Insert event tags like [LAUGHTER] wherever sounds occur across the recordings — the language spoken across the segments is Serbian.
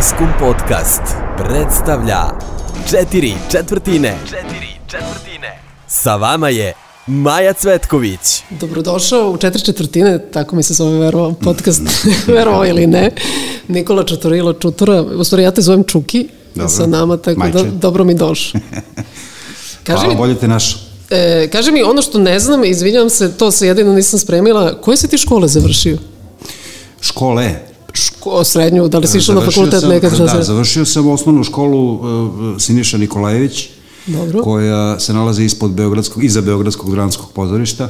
Maskum Podcast predstavlja Četiri četvrtine. Četiri četvrtine. Sa vama je Maja Cvetković. Dobrodošao u četiri četvrtine, tako mi se zove vero, podcast, [LAUGHS] verovao ili ne. Nikola Čutorilo Čutora, u stvari ja te zovem Čuki, Dobro. sa nama, tako Majče. da dobro mi došao. [LAUGHS] Kaži Hvala, mi, bolje te naš. e, kaži mi ono što ne znam, izvinjam se, to se jedino nisam spremila, koje si ti škole završio? Škole. Ško, srednju, da li si išao na fakultet sam- nekad? Da, se- završio sam osnovnu školu uh, Siniša Nikolajević, Dobro. koja se nalazi ispod Beogradskog, iza Beogradskog dramskog pozorišta.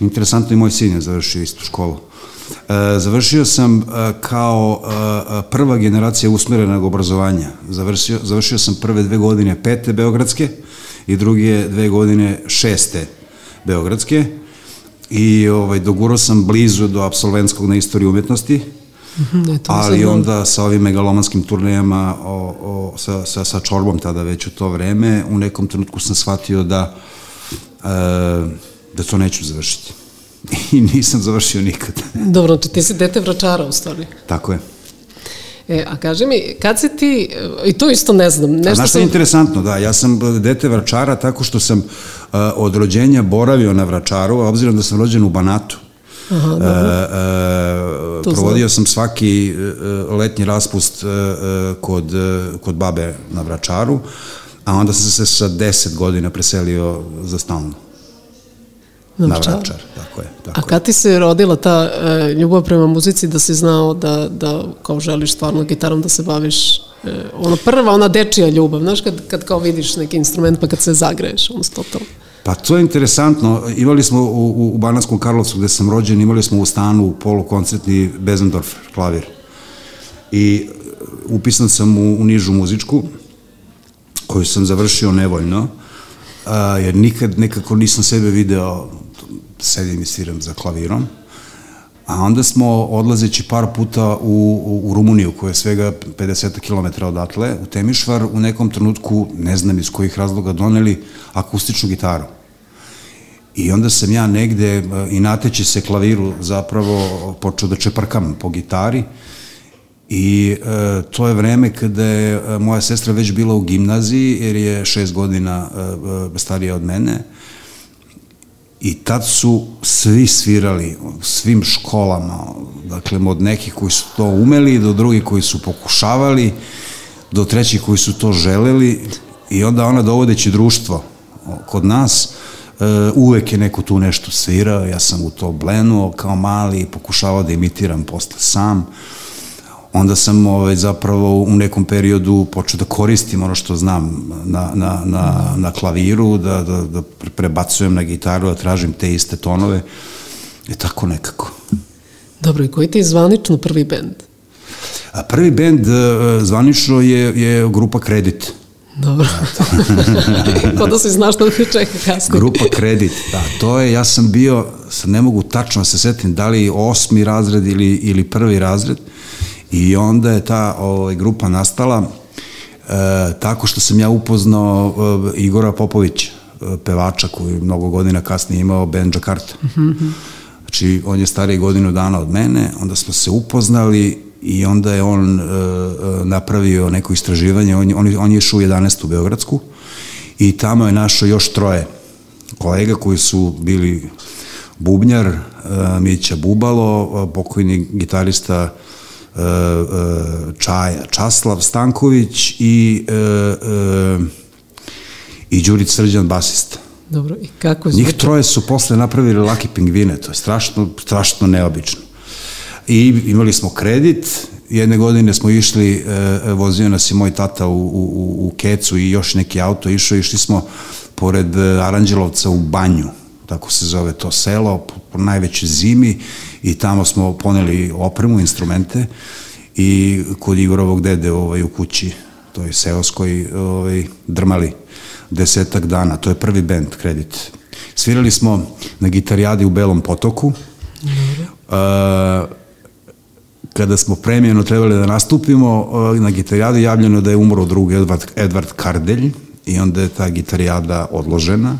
Interesantno i moj sin je završio istu školu. E, završio sam e, kao e, e, prva generacija usmerenog obrazovanja. Završio, završio sam prve dve godine pete Beogradske i druge dve godine šeste Beogradske i ovaj, dogurao sam blizu do absolventskog na istoriji umetnosti, Ne, to ali nisam onda sa ovim megalomanskim turnejama o, o, sa, sa, sa Čorbom tada već u to vreme, u nekom trenutku sam shvatio da e, da to neću završiti. [LAUGHS] I nisam završio nikad. [LAUGHS] Dobro, znači ti si dete vračara u stvari. Tako je. E, a kaži mi, kad si ti, i to isto ne znam, A nešto znaš što je sam... interesantno, da, ja sam dete vračara tako što sam uh, od rođenja boravio na vračaru, a obzirom da sam rođen u Banatu, Aha, uh, To provodio sam svaki uh, letnji raspust uh, kod, kod babe na Vračaru, a onda sam se sa 10 godina preselio za stalno. Na Na Vračar. Vračar, tako je. Tako A kad ti se rodila ta e, ljubav prema muzici da si znao da, da kao želiš stvarno gitarom da se baviš e, ona prva, ona dečija ljubav, znaš kad, kad kao vidiš neki instrument pa kad se zagreješ, ono sto to. Pa to je interesantno. Imali smo u, u, Bananskom Karlovcu gde sam rođen, imali smo u stanu polukoncertni Bezendorf klavir. I upisan sam u, u nižu muzičku, koju sam završio nevoljno, a, jer nikad nekako nisam sebe video sedim i sviram za klavirom. A onda smo, odlazeći par puta u, u, u Rumuniju, koja je svega 50 km odatle, u Temišvar, u nekom trenutku, ne znam iz kojih razloga, doneli akustičnu gitaru. I onda sam ja negde, e, i nateći se klaviru, zapravo počeo da čeprkam po gitari. I e, to je vreme kada je e, moja sestra već bila u gimnaziji, jer je šest godina e, e, starija od mene. I tad su svi svirali svim školama, dakle od nekih koji su to umeli, do drugih koji su pokušavali, do trećih koji su to želeli i onda ona dovodeći društvo kod nas, e, uvek je neko tu nešto svirao, ja sam u to blenuo kao mali, pokušavao da imitiram posle sam, onda sam ovaj, zapravo u nekom periodu počeo da koristim ono što znam na, na, na, na klaviru, da, da, da prebacujem na gitaru, da tražim te iste tonove i tako nekako. Dobro, i koji ti je zvanično prvi bend? A prvi bend e, zvanično je, je grupa Kredit. Dobro. [LAUGHS] Ko da si znaš da te čeka kasnije. Grupa Kredit, da, to je, ja sam bio, sad ne mogu tačno da se setim, da li osmi razred ili, ili prvi razred, i onda je ta ovaj, grupa nastala e, tako što sam ja upoznao e, Igora Popovića, e, pevača koji mnogo godina kasnije imao band Jakarta. Znači, on je stariji godinu dana od mene, onda smo se upoznali i onda je on e, e, napravio neko istraživanje, on, on, on je išao u 11. u Beogradsku i tamo je našao još troje kolega koji su bili Bubnjar, e, Mića Bubalo, pokojni gitarista e, e, Čaja Časlav Stanković i e, e, i Đurić Srđan basista. Dobro, i kako Njih zvuči? troje su posle napravili Laki pingvine, to je strašno, strašno neobično. I imali smo kredit, jedne godine smo išli, e, vozio nas je moj tata u, u, u Kecu i još neki auto išao, išli smo pored e, Aranđelovca u Banju, tako se zove to selo, po, po najvećoj zimi. I tamo smo poneli opremu, instrumente. I kod Igorovog dede ovaj, u kući, to je seoskoj ovaj, drmali desetak dana, to je prvi band, kredit. Svirali smo na gitarijadi u Belom potoku, Uh, kada smo premijeno trebali da nastupimo, uh, na gitarijadi javljeno da je umro drug Edvard, Edvard Kardelj i onda je ta gitarijada odložena,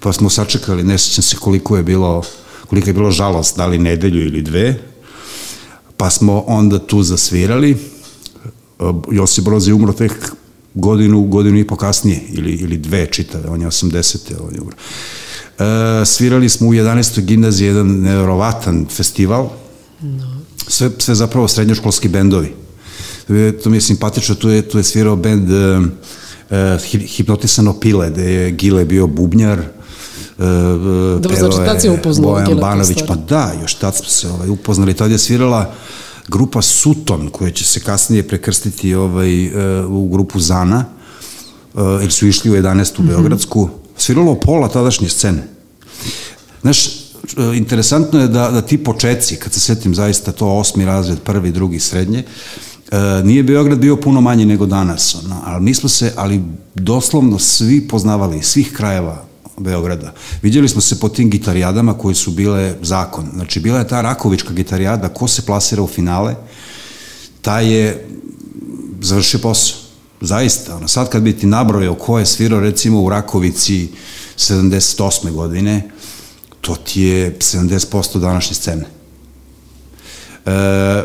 pa smo sačekali, ne sećam se koliko je bilo, koliko je bilo žalost, da li nedelju ili dve, pa smo onda tu zasvirali, Josip Broz je umro tek godinu, godinu i po kasnije, ili, ili dve čitave, on je 80. on je umro. E, svirali smo u 11. gimnaziji jedan nevjerovatan festival, no. Sve, sve zapravo srednjoškolski bendovi. To mi je simpatično, tu je, tu je svirao bend uh, uh, Hipnotisano pile, gde je Gile bio bubnjar, Uh, Dobro, znači tad si upoznao Bojan Banović, pa da, još tad smo se ovaj, upoznali, tad je svirala grupa Suton, koja će se kasnije prekrstiti ovaj, uh, u grupu Zana, uh, jer su išli u 11. u mm -hmm. Beogradsku, sviralo pola tadašnje scene. Znaš, interesantno je da, da ti počeci, kad se setim zaista to osmi razred, prvi, drugi, srednje, nije Beograd bio puno manji nego danas, ono, ali mi smo se, ali doslovno svi poznavali, svih krajeva Beograda. Vidjeli smo se po tim gitarijadama koji su bile zakon. Znači, bila je ta Rakovička gitarijada, ko se plasira u finale, taj je završio posao. Zaista, ono, sad kad bi ti nabrojao ko je svirao recimo u Rakovici 78. godine, to ti je 70% današnje scene. E,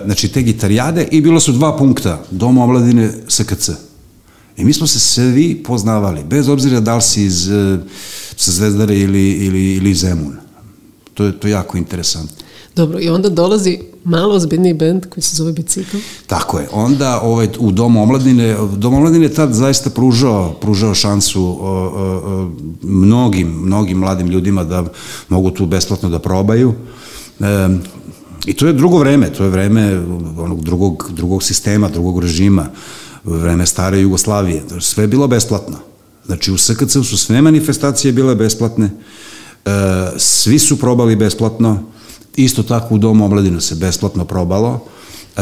znači, te gitarijade i bilo su dva punkta, Dom omladine SKC. I mi smo se svi poznavali, bez obzira da li si iz sa Zvezdare ili, ili, ili Zemun. To je, to jako interesantno. Dobro, i onda dolazi malo ozbiljniji bend koji se zove Bicikl. Tako je. Onda ovaj, u Domu omladine, Dom omladine tad zaista pružao, pružao šansu o, o, o, mnogim, mnogim mladim ljudima da mogu tu besplatno da probaju. E, I to je drugo vreme, to je vreme onog drugog, drugog sistema, drugog režima, vreme stare Jugoslavije. Sve je bilo besplatno. Znači u SKC su sve manifestacije bile besplatne, e, svi su probali besplatno, isto tako u Domu omladine se besplatno probalo, e,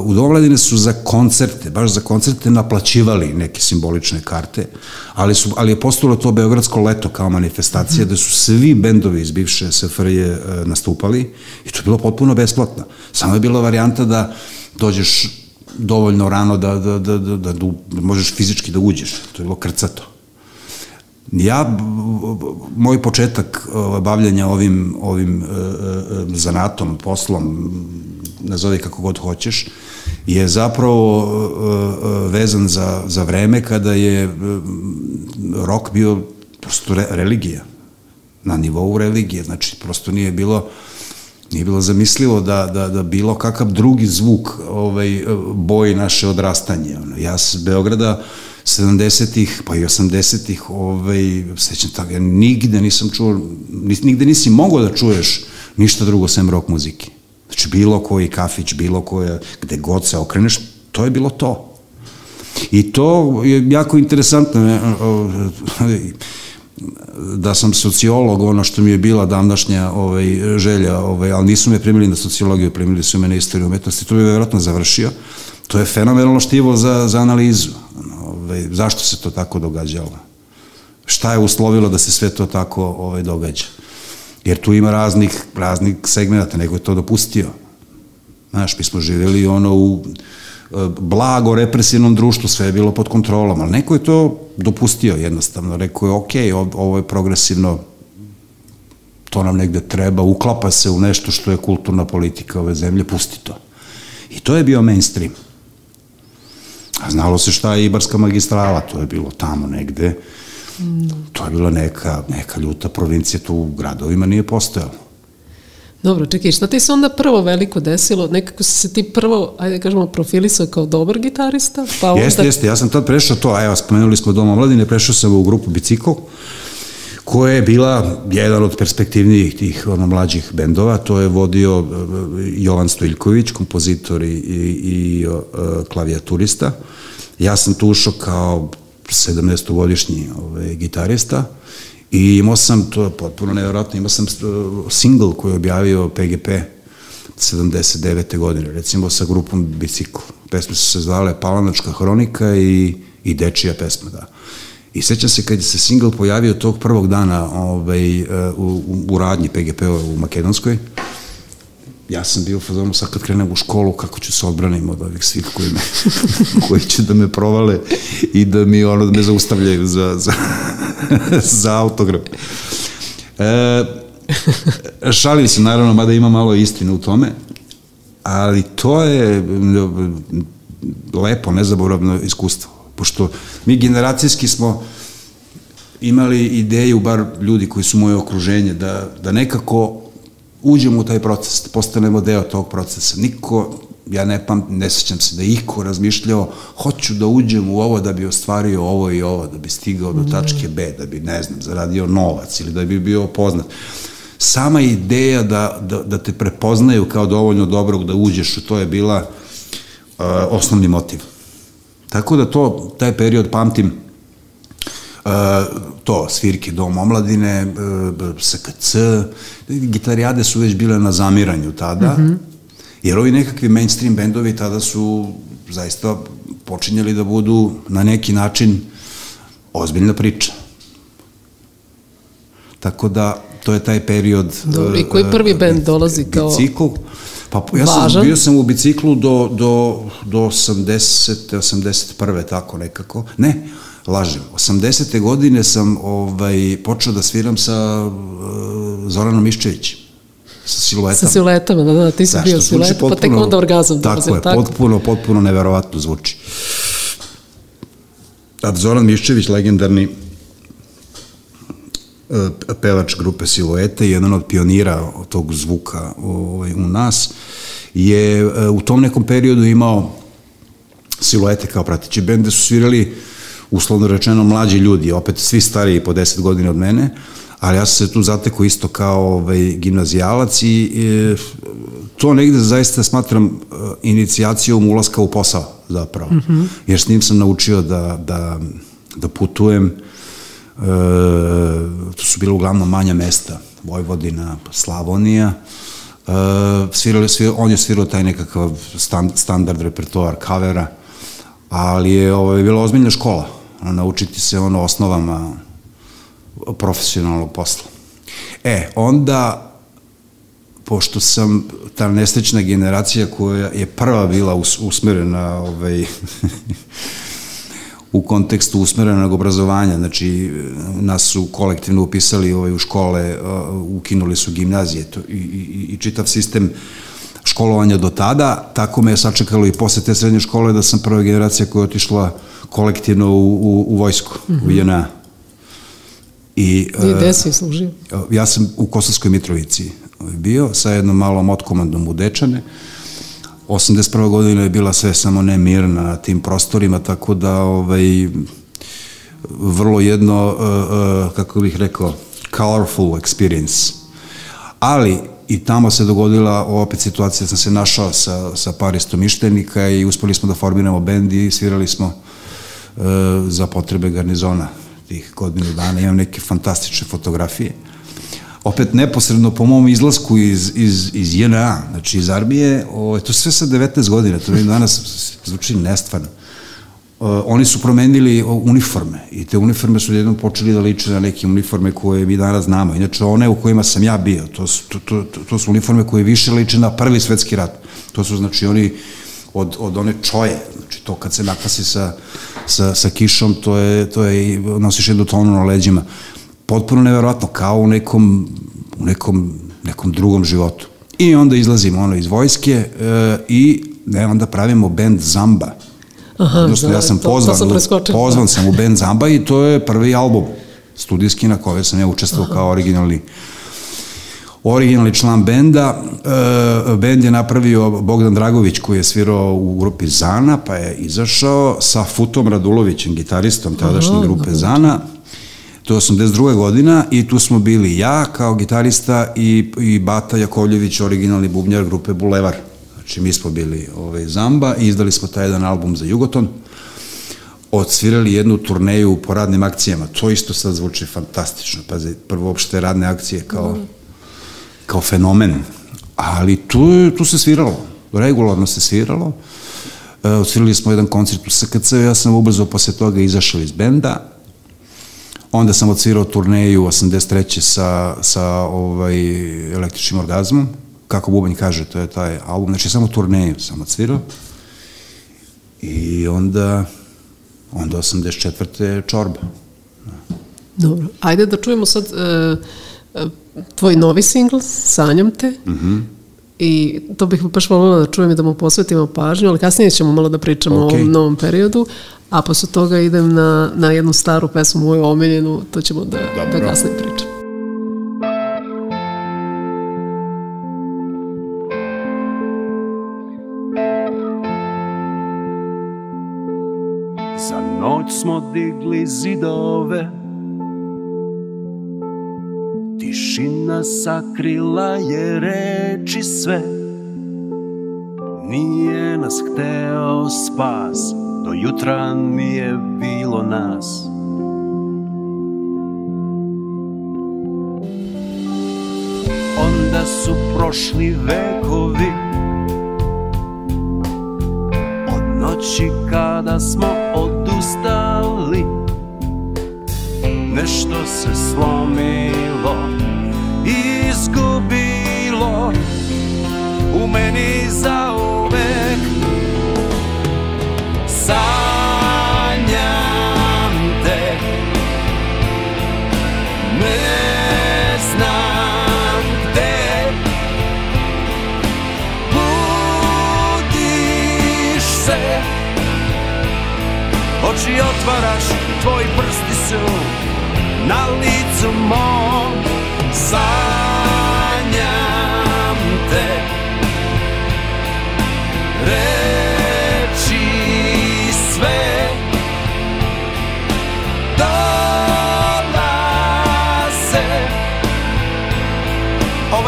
u Domu omladine su za koncerte, baš za koncerte naplaćivali neke simbolične karte, ali, su, ali je postalo to Beogradsko leto kao manifestacija, mm da su svi bendovi iz bivše SFRJ e, nastupali i to je bilo potpuno besplatno. Samo je bila varijanta da dođeš dovoljno rano da, da, da, da, da, da možeš fizički da uđeš. To je bilo krcato. Ja, moj početak bavljanja ovim, ovim e, e, zanatom, poslom, nazovi kako god hoćeš, je zapravo vezan za, za vreme kada je rok bio prosto re, religija, na nivou religije, znači prosto nije bilo Nije bilo zamislivo da, da, da bilo kakav drugi zvuk ovaj, boji naše odrastanje. Ono. Ja s Beograda 70-ih, pa i 80-ih, ovaj, sećam tako, ja nigde nisam čuo, nigde nisi mogao da čuješ ništa drugo sem rock muzike. Znači, bilo koji kafić, bilo koje, gde god se okreneš, to je bilo to. I to je jako interesantno da sam sociolog, ono što mi je bila davnašnja ovaj, želja, ovaj, ali nisu me primili na sociologiju, primili su me na istoriju umetnosti, to bi vjerojatno završio. To je fenomenalno štivo za, za analizu. Ovaj, zašto se to tako događalo? Šta je uslovilo da se sve to tako ovaj, događa? Jer tu ima raznih, raznih segmenta, neko je to dopustio. Znaš, mi smo živjeli ono u blago represivnom društvu, sve je bilo pod kontrolom, ali neko je to dopustio jednostavno, rekao je ok, ovo je progresivno, to nam negde treba, uklapa se u nešto što je kulturna politika ove zemlje, pusti to. I to je bio mainstream. A znalo se šta je Ibarska magistrala, to je bilo tamo negde, to je bila neka, neka ljuta provincija, tu u gradovima nije postojalo. Dobro, čekaj, šta ti se onda prvo veliko desilo? Nekako si se ti prvo, ajde da kažemo, profilisao kao dobar gitarista? Pa onda... Jeste, jeste, ja sam tad prešao to, a evo, spomenuli smo Doma mladine, prešao sam u grupu Bicikl, koja je bila jedan od perspektivnijih tih ono, mlađih bendova, to je vodio uh, Jovan Stojljković, kompozitor i, i, i uh, klavijaturista. Ja sam tu ušao kao 17-godišnji ovaj, gitarista I imao sam, to je potpuno nevjerojatno, imao sam uh, single koji je objavio PGP 79. godine, recimo sa grupom Bicikl. Pesme su se zvale Palanačka hronika i, i Dečija pesma, da. I sećam se kad se single pojavio tog prvog dana ovaj, uh, u, u radnji PGP u Makedonskoj, ja sam bio u sad kad krenem u školu kako ću se odbranim od ovih svih koji, me, [LAUGHS] koji će da me provale i da mi ono da me zaustavljaju za, za, [LAUGHS] za autograf. E, šalim se naravno, mada ima malo istine u tome, ali to je lepo, nezaboravno iskustvo. Pošto mi generacijski smo imali ideju, bar ljudi koji su moje okruženje, da, da nekako uđemo u taj proces, da postanemo deo tog procesa. Niko, ja ne pam, ne sećam se da iko razmišljao, hoću da uđem u ovo da bi ostvario ovo i ovo, da bi stigao do tačke B, da bi, ne znam, zaradio novac ili da bi bio poznat. Sama ideja da, da, da te prepoznaju kao dovoljno dobrog da uđeš u to je bila uh, osnovni motiv. Tako da to, taj period pamtim, uh, to, svirke Dom omladine, uh, SKC, gitarijade su već bile na zamiranju tada, mm -hmm. jer ovi nekakvi mainstream bendovi tada su zaista počinjali da budu na neki način ozbiljna priča. Tako da, to je taj period... Dobro, i koji prvi bend dolazi kao... Bicikl. Pa ja sam, važan. bio sam u biciklu do, do, do 80. 81. tako nekako. Ne, lažem. 80. godine sam ovaj, počeo da sviram sa uh, Zoranom Iščevićem sa siluetama. Sa siluetama, da, da, ti si da, bio potpuno, pa tek onda orgazam. Tako dolazi, je, tako? potpuno, potpuno neverovatno zvuči. A Zoran Miščević, legendarni pevač grupe Siluete, jedan od pionira tog zvuka ovaj, u nas, je uh, u tom nekom periodu imao Siluete kao pratići bende su svirali uslovno rečeno mlađi ljudi, opet svi stariji po 10 godina od mene, ali ja sam se tu zateko isto kao ovaj, gimnazijalac i e, to negde zaista smatram e, inicijacijom ulaska u posao zapravo. Mm -hmm. Jer s njim sam naučio da, da, da putujem, e, to su bile uglavnom manja mesta, Vojvodina, Slavonija, e, svirali, svirali, on je svirao taj nekakav stand, standard repertoar kavera, ali je ovo, je bila ozbiljna škola, naučiti se ono osnovama profesionalnog posla. E, onda, pošto sam ta nesrećna generacija koja je prva bila usmerena ovaj, [LAUGHS] u kontekstu usmerenog obrazovanja, znači nas su kolektivno upisali ovaj, u škole, uh, ukinuli su gimnazije to, i, i, i čitav sistem školovanja do tada, tako me je sačekalo i posle te srednje škole da sam prva generacija koja je otišla kolektivno u, u, u vojsku, mm -hmm. u mhm. JNA. I, I gde si služio? Ja sam u Kosovskoj Mitrovici bio sa jednom malom otkomandom u Dečane. 81. godina je bila sve samo ne mirna na tim prostorima, tako da ovaj, vrlo jedno, uh, uh, kako bih rekao, colorful experience. Ali i tamo se dogodila opet situacija sam se našao sa, sa par istomištenika i uspeli smo da formiramo bend i svirali smo uh, za potrebe garnizona tih godinu dana. Imam neke fantastične fotografije. Opet neposredno po mom izlasku iz, iz, iz JNA, znači iz armije, o, ovaj, to sve sa 19 godina, to mi danas zvuči nestvarno. Uh, oni su promenili uniforme i te uniforme su jednom počeli da liče na neke uniforme koje mi danas znamo. Inače, one u kojima sam ja bio, to su, to, to, to su uniforme koje više liče na prvi svetski rat. To su, znači, oni od, od one čoje, znači to kad se nakasi sa, sa, sa kišom, to je, to je, nosiš jednu tonu na leđima. Potpuno neverovatno, kao u nekom, u nekom, nekom drugom životu. I onda izlazimo ono iz vojske e, i ne, onda pravimo band Zamba Aha, Odnosno, ja sam pozvan, to, to sam pozvan sam u band Zamba i to je prvi album studijski na kojoj sam ja učestvovao kao originalni originalni član benda. E, bend je napravio Bogdan Dragović koji je svirao u grupi Zana, pa je izašao sa Futom Radulovićem, gitaristom tadašnje grupe Zana. To je 82. godina i tu smo bili ja kao gitarista i, i Bata Jakovljević, originalni bubnjar grupe Bulevar. Znači, mi smo bili ovaj, Zamba i izdali smo taj jedan album za Jugoton. Odsvirali jednu turneju po radnim akcijama. To isto sad zvuči fantastično. Pazi, prvo uopšte radne akcije kao, mm. kao fenomen. Ali tu, tu se sviralo. Regularno se sviralo. E, odsvirali smo jedan koncert u SKC, ja sam ubrzo posle toga izašao iz benda. Onda sam odsvirao turneju 83. sa, sa ovaj, električnim orgazmom kako Bubanj kaže, to je taj album, znači samo turneju sam odsvirao i onda onda 84. čorba. Dobro, ajde da čujemo sad uh, tvoj novi singl, Sanjam te. Mm -hmm. I to bih baš voljela da čujem i da mu posvetimo pažnju, ali kasnije ćemo malo da pričamo okay. o ovom novom periodu, a posle toga idem na, na jednu staru pesmu moju omiljenu, to ćemo da, da kasnije pričamo. Za noć smo digli zidove Tišina sakrila je reči sve. Nije nas hteo spas Do jutra nije bilo nas. Onda su prošli vekovi. Od noći kada smo odustali Nešto se slomilo todo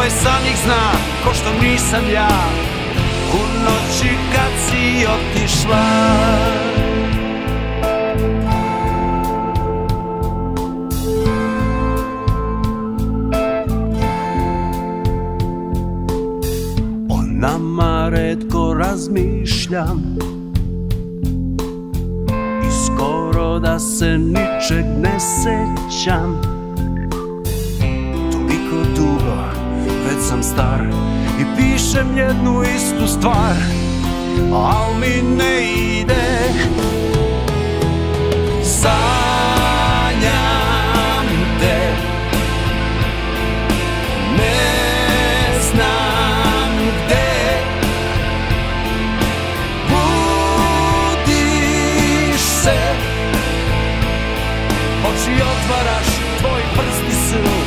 Ovaj san ih zna ko što nisam ja. U noći kad si otišla. Nama redko razmišljam. I skoro da se ničeg ne sećam star I pišem jednu istu stvar Al mi ne ide. Sanjam te Ne znam gde. Budiš se Oči otvaraš, tvoji prsti su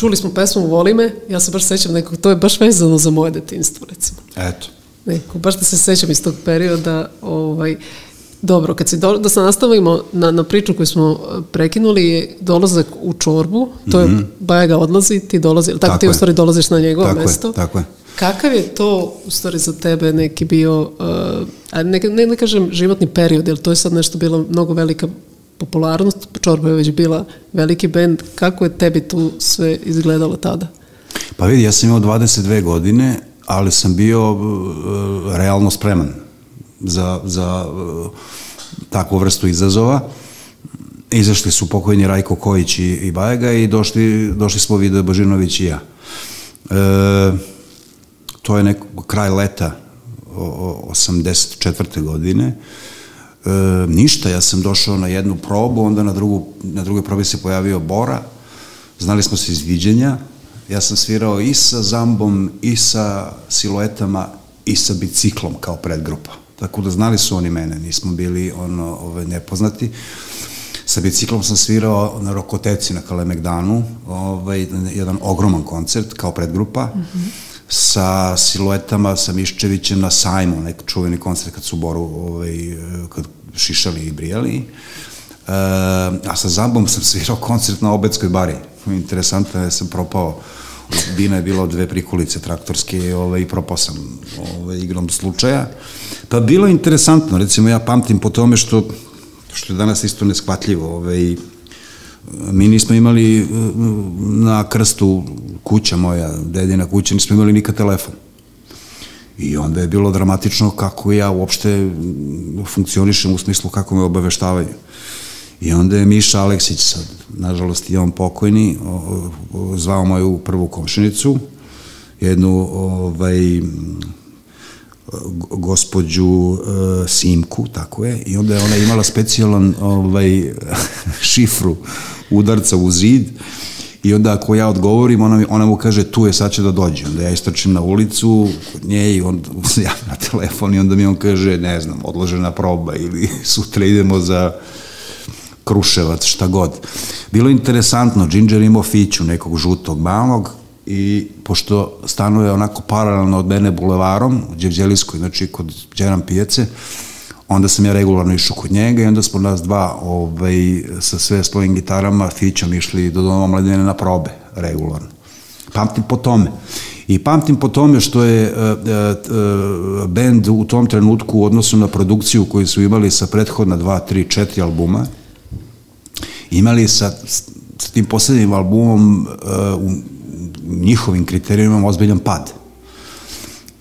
Čuli smo pesmu Voli me, ja se baš sećam nekog, to je baš vezano za moje detinstvo, recimo. Eto. Neko, baš da se sećam iz tog perioda, ovaj, Dobro, kad se do, da se nastavimo na, na priču koju smo eh, prekinuli, je dolazak u čorbu, to je mm -hmm. Bajaga odlazi, ti dolazi, tako, Tako ti u je. stvari dolaziš na njegovo Tako je, mesto. tako je. Kakav je to u stvari za tebe neki bio, uh, ne, ne, ne kažem životni period, jer to je sad nešto bilo mnogo velika popularnost, Čorba je već bila veliki bend, kako je tebi tu sve izgledalo tada? Pa vidi, ja sam imao 22 godine, ali sam bio uh, realno spreman za, za uh, takvu vrstu izazova. Izašli su pokojni Rajko Kojić i, i Bajega i došli, došli smo Video Božinović i ja. E, to je neko kraj leta o, o, 84. godine. E, ništa, ja sam došao na jednu probu, onda na, drugu, na drugoj probi se pojavio Bora, znali smo se iz viđenja, ja sam svirao i sa zambom, i sa siluetama, i sa biciklom kao predgrupa. Tako da znali su oni mene, nismo bili ono, ove, nepoznati. Sa biciklom sam svirao na Rokoteci na Kalemegdanu, ovaj, jedan ogroman koncert kao predgrupa. Mm -hmm. Sa siluetama, sa Miščevićem na sajmu, neki čuveni koncert kad su Boru ovaj, kad šišali i brijali. E, a sa Zambom sam svirao koncert na Obedskoj bari. Interesantno je, sam propao Dina je bilo dve prikulice traktorske ovaj, i propao sam ovaj, igrom slučaja. Pa bilo je interesantno, recimo ja pamtim po tome što, što je danas isto neskvatljivo. Ovaj, mi nismo imali na krstu kuća moja, dedina kuća, nismo imali nikad telefon. I onda je bilo dramatično kako ja uopšte funkcionišem u smislu kako me obaveštavaju. I onda je Miša Aleksić, sad, nažalost, je on pokojni, zvao moju prvu komšinicu, jednu ovaj, gospođu e, Simku, tako je, i onda je ona imala specijalan ovaj, [LAUGHS] šifru udarca u zid i onda ako ja odgovorim, ona, mi, ona mu kaže tu je, sad će da dođe. Onda ja istračim na ulicu kod nje i on [LAUGHS] ja na telefon i onda mi on kaže, ne znam, odložena proba ili [LAUGHS] sutra idemo za Kruševac, šta god. Bilo je interesantno, Ginger imao fiću nekog žutog malog i pošto stanuje onako paralelno od mene bulevarom u Đevđelijskoj, znači kod Đeran pijace, onda sam ja regularno išao kod njega i onda smo nas dva ovaj, sa sve svojim gitarama, fićom išli do doma mladine na probe regularno. Pamtim po tome. I pamtim po tome što je uh, uh, bend u tom trenutku u odnosu na produkciju koju su imali sa prethodna dva, tri, četiri albuma, imali sa, sa tim poslednjim albumom uh, u njihovim kriterijima ozbiljan pad.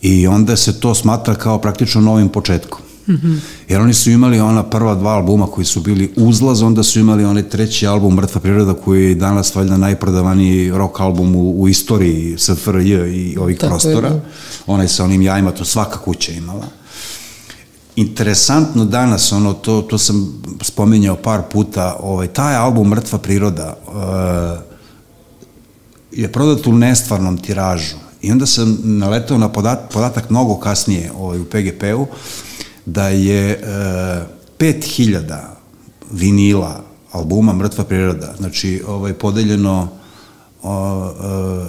I onda se to smatra kao praktično novim početkom. Mm -hmm. Jer oni su imali ona prva dva albuma koji su bili uzlaz, onda su imali onaj treći album Mrtva priroda koji je danas valjda najprodavaniji rock album u, u istoriji SFRJ i ovih Tako prostora. Je, da. Onaj sa onim jajima, to svaka kuća imala. Interesantno danas, ono, to, to sam spominjao par puta, ovaj, taj album Mrtva priroda uh, je prodat u nestvarnom tiražu. I onda sam naletao na podat, podatak mnogo kasnije ovaj, u PGP-u, da je e, 5000 vinila albuma Mrtva priroda, znači ovaj, podeljeno o, o,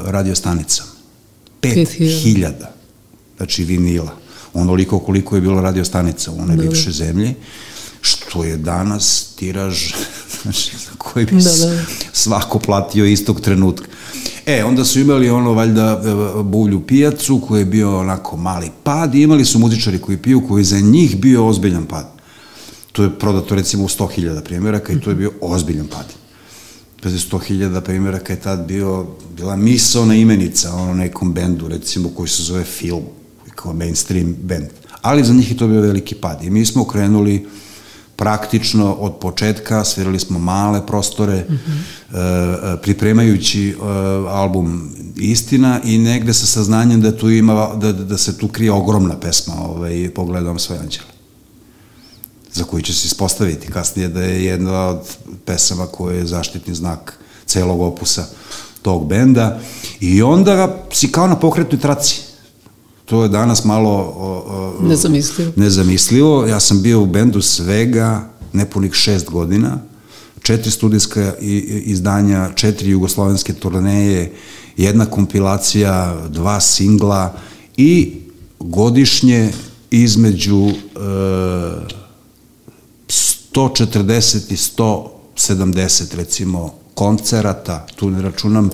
e, radio stanica. 5000 znači vinila. Onoliko koliko je bilo radio stanica u onoj da, da. bivšoj zemlji, što je danas tiraž [LAUGHS] znači, koji bi da, da. svako platio istog trenutka. E, onda su imali ono, valjda, e, bulju pijacu, koji je bio onako mali pad i imali su muzičari koji piju, koji za njih bio ozbiljan pad. To je prodato recimo u 100.000 primjeraka i to je bio ozbiljan pad. Pazi, 100.000 primjeraka je tad bio, bila misalna imenica ono nekom bendu, recimo, koji se zove Film, kao mainstream band. Ali za njih je to bio veliki pad. I mi smo krenuli praktično od početka, svirali smo male prostore, mm -hmm. pripremajući e, album Istina i negde sa saznanjem da tu ima, da, da se tu krije ogromna pesma, ovaj, pogledam svoj anđele za koju će se ispostaviti kasnije da je jedna od pesama koja je zaštitni znak celog opusa tog benda i onda si kao na pokretnoj traci to je danas malo o, o, nezamislivo. nezamislivo. Ja sam bio u bendu svega nepunih šest godina, četiri studijska izdanja, četiri jugoslovenske turneje, jedna kompilacija, dva singla i godišnje između e, 140 i 170 recimo koncerata, tu ne računam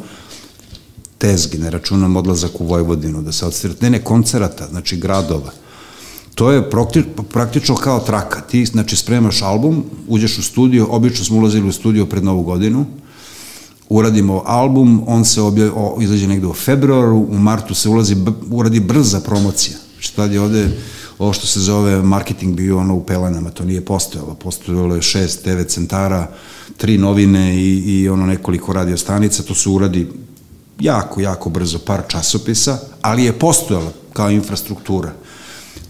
tezgi, ne računam odlazak u Vojvodinu, da se odstirate, ne, koncerata, znači gradova. To je praktično kao traka. Ti, znači, spremaš album, uđeš u studio, obično smo ulazili u studio pred novu godinu, uradimo album, on se obje, o, izađe negde u februaru, u martu se ulazi, uradi brza promocija. Znači, tad je ovde, ovo što se zove marketing bio ono u pelanama, to nije postojalo. Postojalo je šest, devet centara, tri novine i, i ono nekoliko radiostanica, to se uradi jako, jako brzo par časopisa, ali je postojala kao infrastruktura.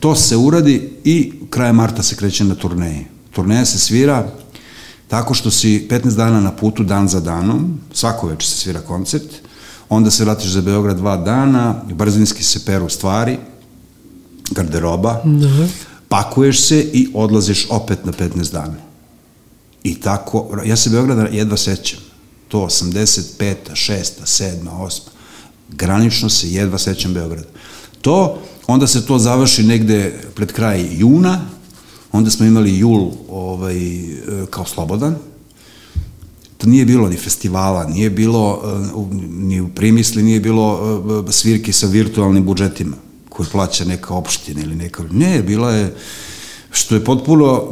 To se uradi i kraje marta se kreće na turneje. Turneja se svira tako što si 15 dana na putu dan za danom, svako večer se svira koncert, onda se vratiš za Beograd dva dana, brzinski se peru stvari, garderoba, da. pakuješ se i odlaziš opet na 15 dana. I tako, ja se Beograda jedva sećam to 85. 6. 7. 8. Granično se jedva sećam Beograda. To, onda se to završi negde pred kraj juna, onda smo imali jul ovaj, kao slobodan, to nije bilo ni festivala, nije bilo ni u primisli, nije bilo svirki sa virtualnim budžetima koje plaća neka opština ili neka... Ne, bila je što je potpuno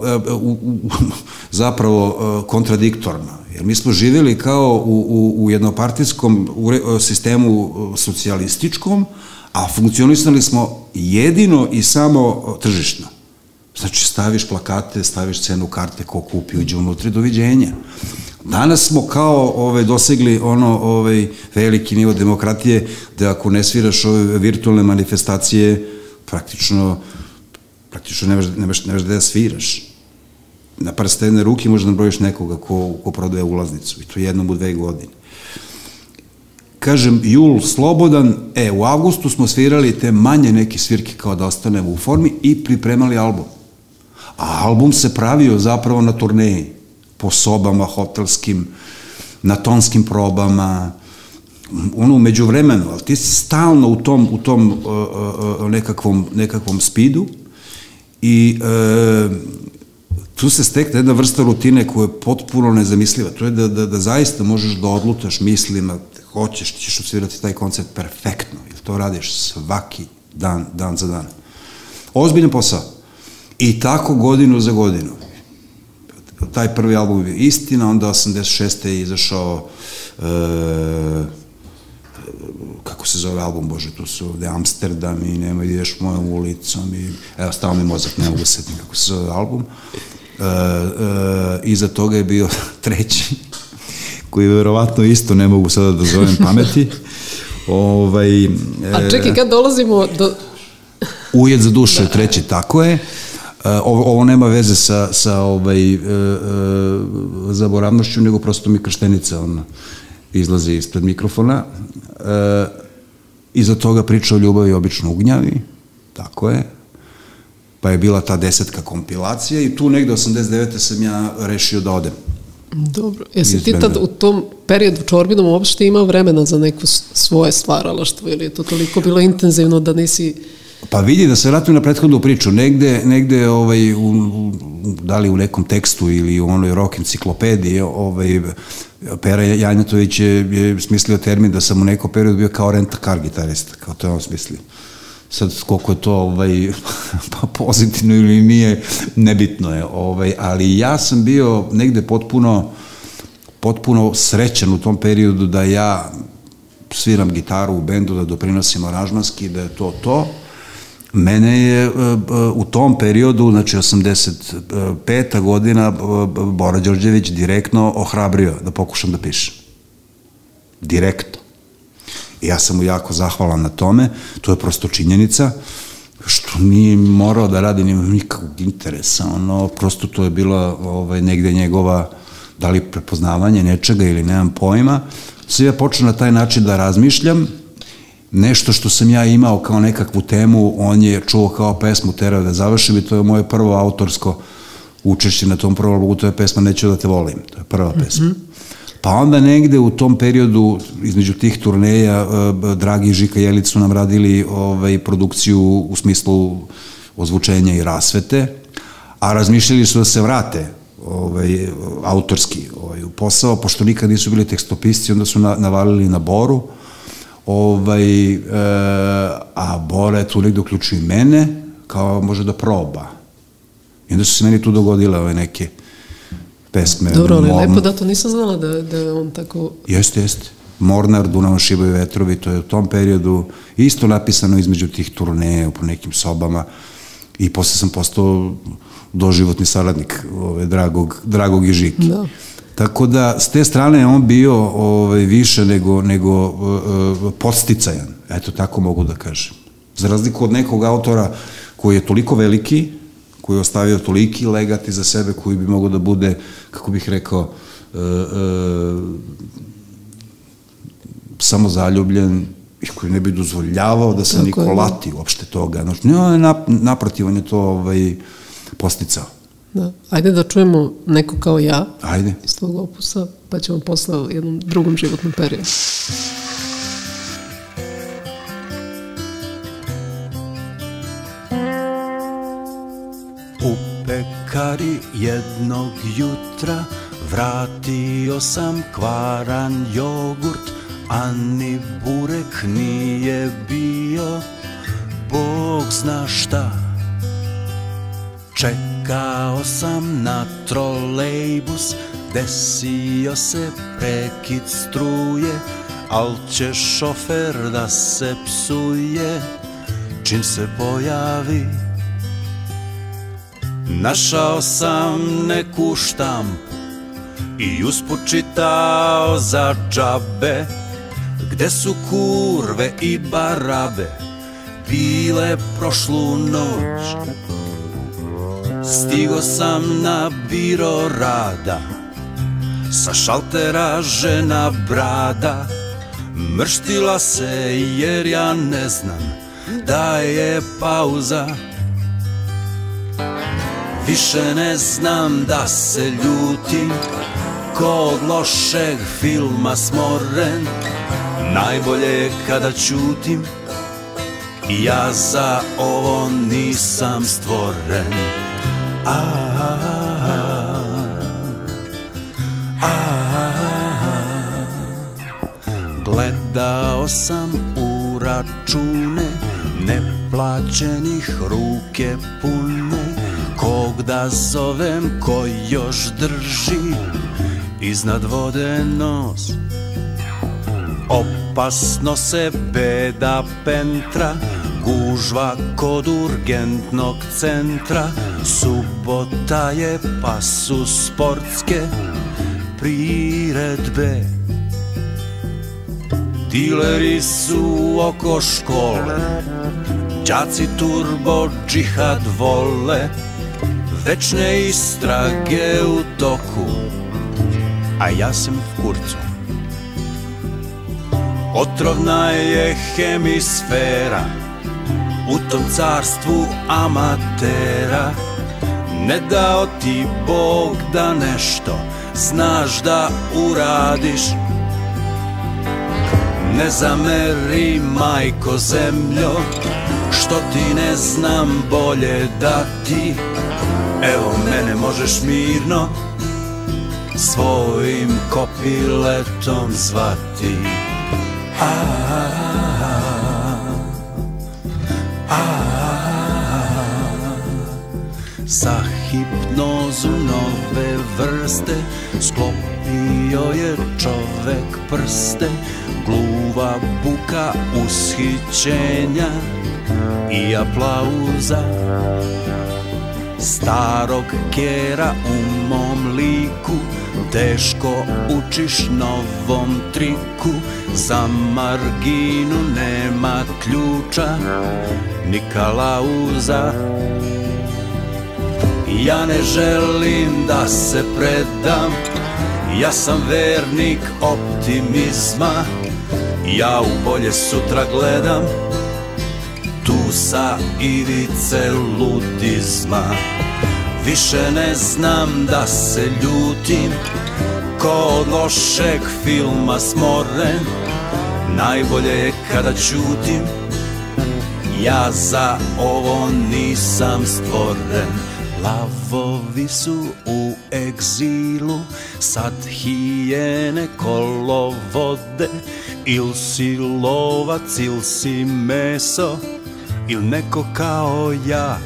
zapravo kontradiktorno. Jer mi smo živjeli kao u, u, u jednopartijskom sistemu socijalističkom, a funkcionisali smo jedino i samo tržišno. Znači, staviš plakate, staviš cenu karte, ko kupi, uđe unutra, doviđenja. Danas smo kao ove, dosegli ono ovaj, veliki nivo demokratije, da ako ne sviraš ove virtualne manifestacije, praktično, praktično nemaš, nemaš, nemaš da sviraš na prste jedne ruke možda nabrojiš nekoga ko, ko prodaje ulaznicu i to jednom u dve godine. Kažem, jul slobodan, e, u avgustu smo svirali te manje neke svirke kao da ostanemo u formi i pripremali album. A album se pravio zapravo na turneji, po sobama hotelskim, na tonskim probama, ono umeđu vremenu, ali ti si stalno u tom, u tom uh, uh, nekakvom, nekakvom spidu i uh, tu se stekne jedna vrsta rutine koja je potpuno nezamisliva. To je da, da, da zaista možeš da odlutaš mislima, hoćeš, ti ćeš osvirati taj koncert perfektno. to radiš svaki dan, dan za dan. Ozbiljan posao. I tako godinu za godinu. Taj prvi album je Istina, onda 86. je izašao e, kako se zove album, bože, tu su ovde Amsterdam i nema ideš mojom ulicom i evo, stao mi mozak, ne mogu setiti kako se zove album. E, e, iza toga je bio [LAUGHS] treći, koji verovatno isto ne mogu sada da zovem pameti. ovaj, A čekaj, kad dolazimo do... Ujed za dušu je treći, tako je. E, Ovo, ovo nema veze sa, sa ovaj, e, e, zaboravnošću, nego prosto mi krštenica ona izlazi ispred mikrofona. E, iza toga priča o ljubavi obično ugnjavi, tako je. Pa je bila ta desetka kompilacija i tu negde 89. sam ja rešio da odem. Dobro, jesi ti tad u tom periodu čorbinom uopšte imao vremena za neko svoje stvaralaštvo ili je to toliko bilo intenzivno da nisi... Pa vidi da se vratim na prethodnu priču, negde, negde ovaj, u, u, da li u nekom tekstu ili u onoj rock enciklopediji, ovaj, Pera Janjatović je, je smislio termin da sam u nekom periodu bio kao rent car gitarista, kao to je on smislio. Sad koliko je to ovaj, [LAUGHS] pa pozitivno ili nije, nebitno je, ovaj, ali ja sam bio negde potpuno potpuno srećan u tom periodu da ja sviram gitaru u bendu, da doprinosim aranžmanski, da je to to. Mene je e, e, u tom periodu, znači 85. godina, e, Bora Đorđević direktno ohrabrio da pokušam da pišem. Direktno. Ja sam mu jako zahvalan na tome, to je prosto činjenica, što nije morao da radi ni nikakvog interesa, ono, prosto to je bila ovaj, negde njegova, da li prepoznavanje nečega ili nemam pojma, sve ja počeo na taj način da razmišljam, nešto što sam ja imao kao nekakvu temu, on je čuo kao pesmu Terao da završim i to je moje prvo autorsko učešće na tom albumu, to je pesma Neću da te volim, to je prva pesma. Pa onda negde u tom periodu, između tih turneja, e, b- Dragi i Žika Jelić su nam radili ovaj, produkciju u smislu ozvučenja i rasvete, a razmišljali su da se vrate ovaj, autorski ovaj, u posao, pošto nikad nisu bili tekstopisci, onda su na, navalili na Boru, ovaj, e, a Bora je tu negde uključio i mene, kao može da proba. I onda su se meni tu dogodile ove neke pesme. Dobro, ali Mom- lepo da to nisam znala da, da je on tako... Jeste, jeste. Mornar, Dunav šibaju vetrovi, to je u tom periodu isto napisano između tih turneja po nekim sobama i posle sam postao doživotni saradnik ove, dragog, dragog i Žiki. Da. Tako da, s te strane on bio ovaj, više nego, nego uh, podsticajan, eto tako mogu da kažem. Za razliku od nekog autora koji je toliko veliki, koji je ostavio toliki legat iza sebe, koji bi mogao da bude, kako bih rekao, uh, uh, samozaljubljen i koji ne bi dozvoljavao da se Tako niko je, da. lati uopšte toga. Znači, ne, nap, naprotiv, on je to ovaj, posticao. Da. Ajde da čujemo neko kao ja Ajde. iz tog opusa, pa ćemo posle u jednom drugom životnom periodu. Pekari jednog jutra Vratio sam kvaran jogurt A ni burek nije bio. Bog zna šta. Čekao sam na trolejbus Desio se prekid struje Al će šofer da se psuje. Čim se pojavi Našao sam neku štampu i usput čitao za džabe Gde su kurve i barabe bile prošlu noć. Stigo sam na biro rada Sa šaltera žena brada. Mrštila se jer ja ne znam Da je pauza Više ne znam da se ljutim. Ko od lošeg filma smoren Najbolje je kada ćutim. I ja za ovo nisam stvoren. A, a, a, a, Gledao sam u račune Neplaćenih ruke pune Kog da zovem, ko još drži Iznad vode nos. Opasno se beda pentra Gužva kod urgentnog centra. Subota je pa su sportske priredbe. Dileri su oko škole Đaci turbo džihad vole Večne istrage u toku A ja sam v kurcu. Otrovna je hemisfera U tom carstvu amatera. Ne dao ti Bog da nešto Znaš da uradiš. Ne zameri majko zemljo Što ti ne znam bolje da ti Evo mene možeš mirno Svojim kopiletom zvati. Za hipnozu nove vrste Sklopio je čovek prste Gluva buka ushićenja I aplauza Starog kera u mom liku Teško učiš novom triku Za marginu nema ključa Ni kalauza. Ja ne želim da se predam Ja sam vernik optimizma Ja u bolje sutra gledam sa ivice ludizma. Više ne znam da se ljutim Ko od lošeg filma smoren. Najbolje je kada ćutim Ja za ovo nisam stvoren. Lavovi su u egzilu Sad hijene kolo vode Il si lovac, il si meso Il neko kao ja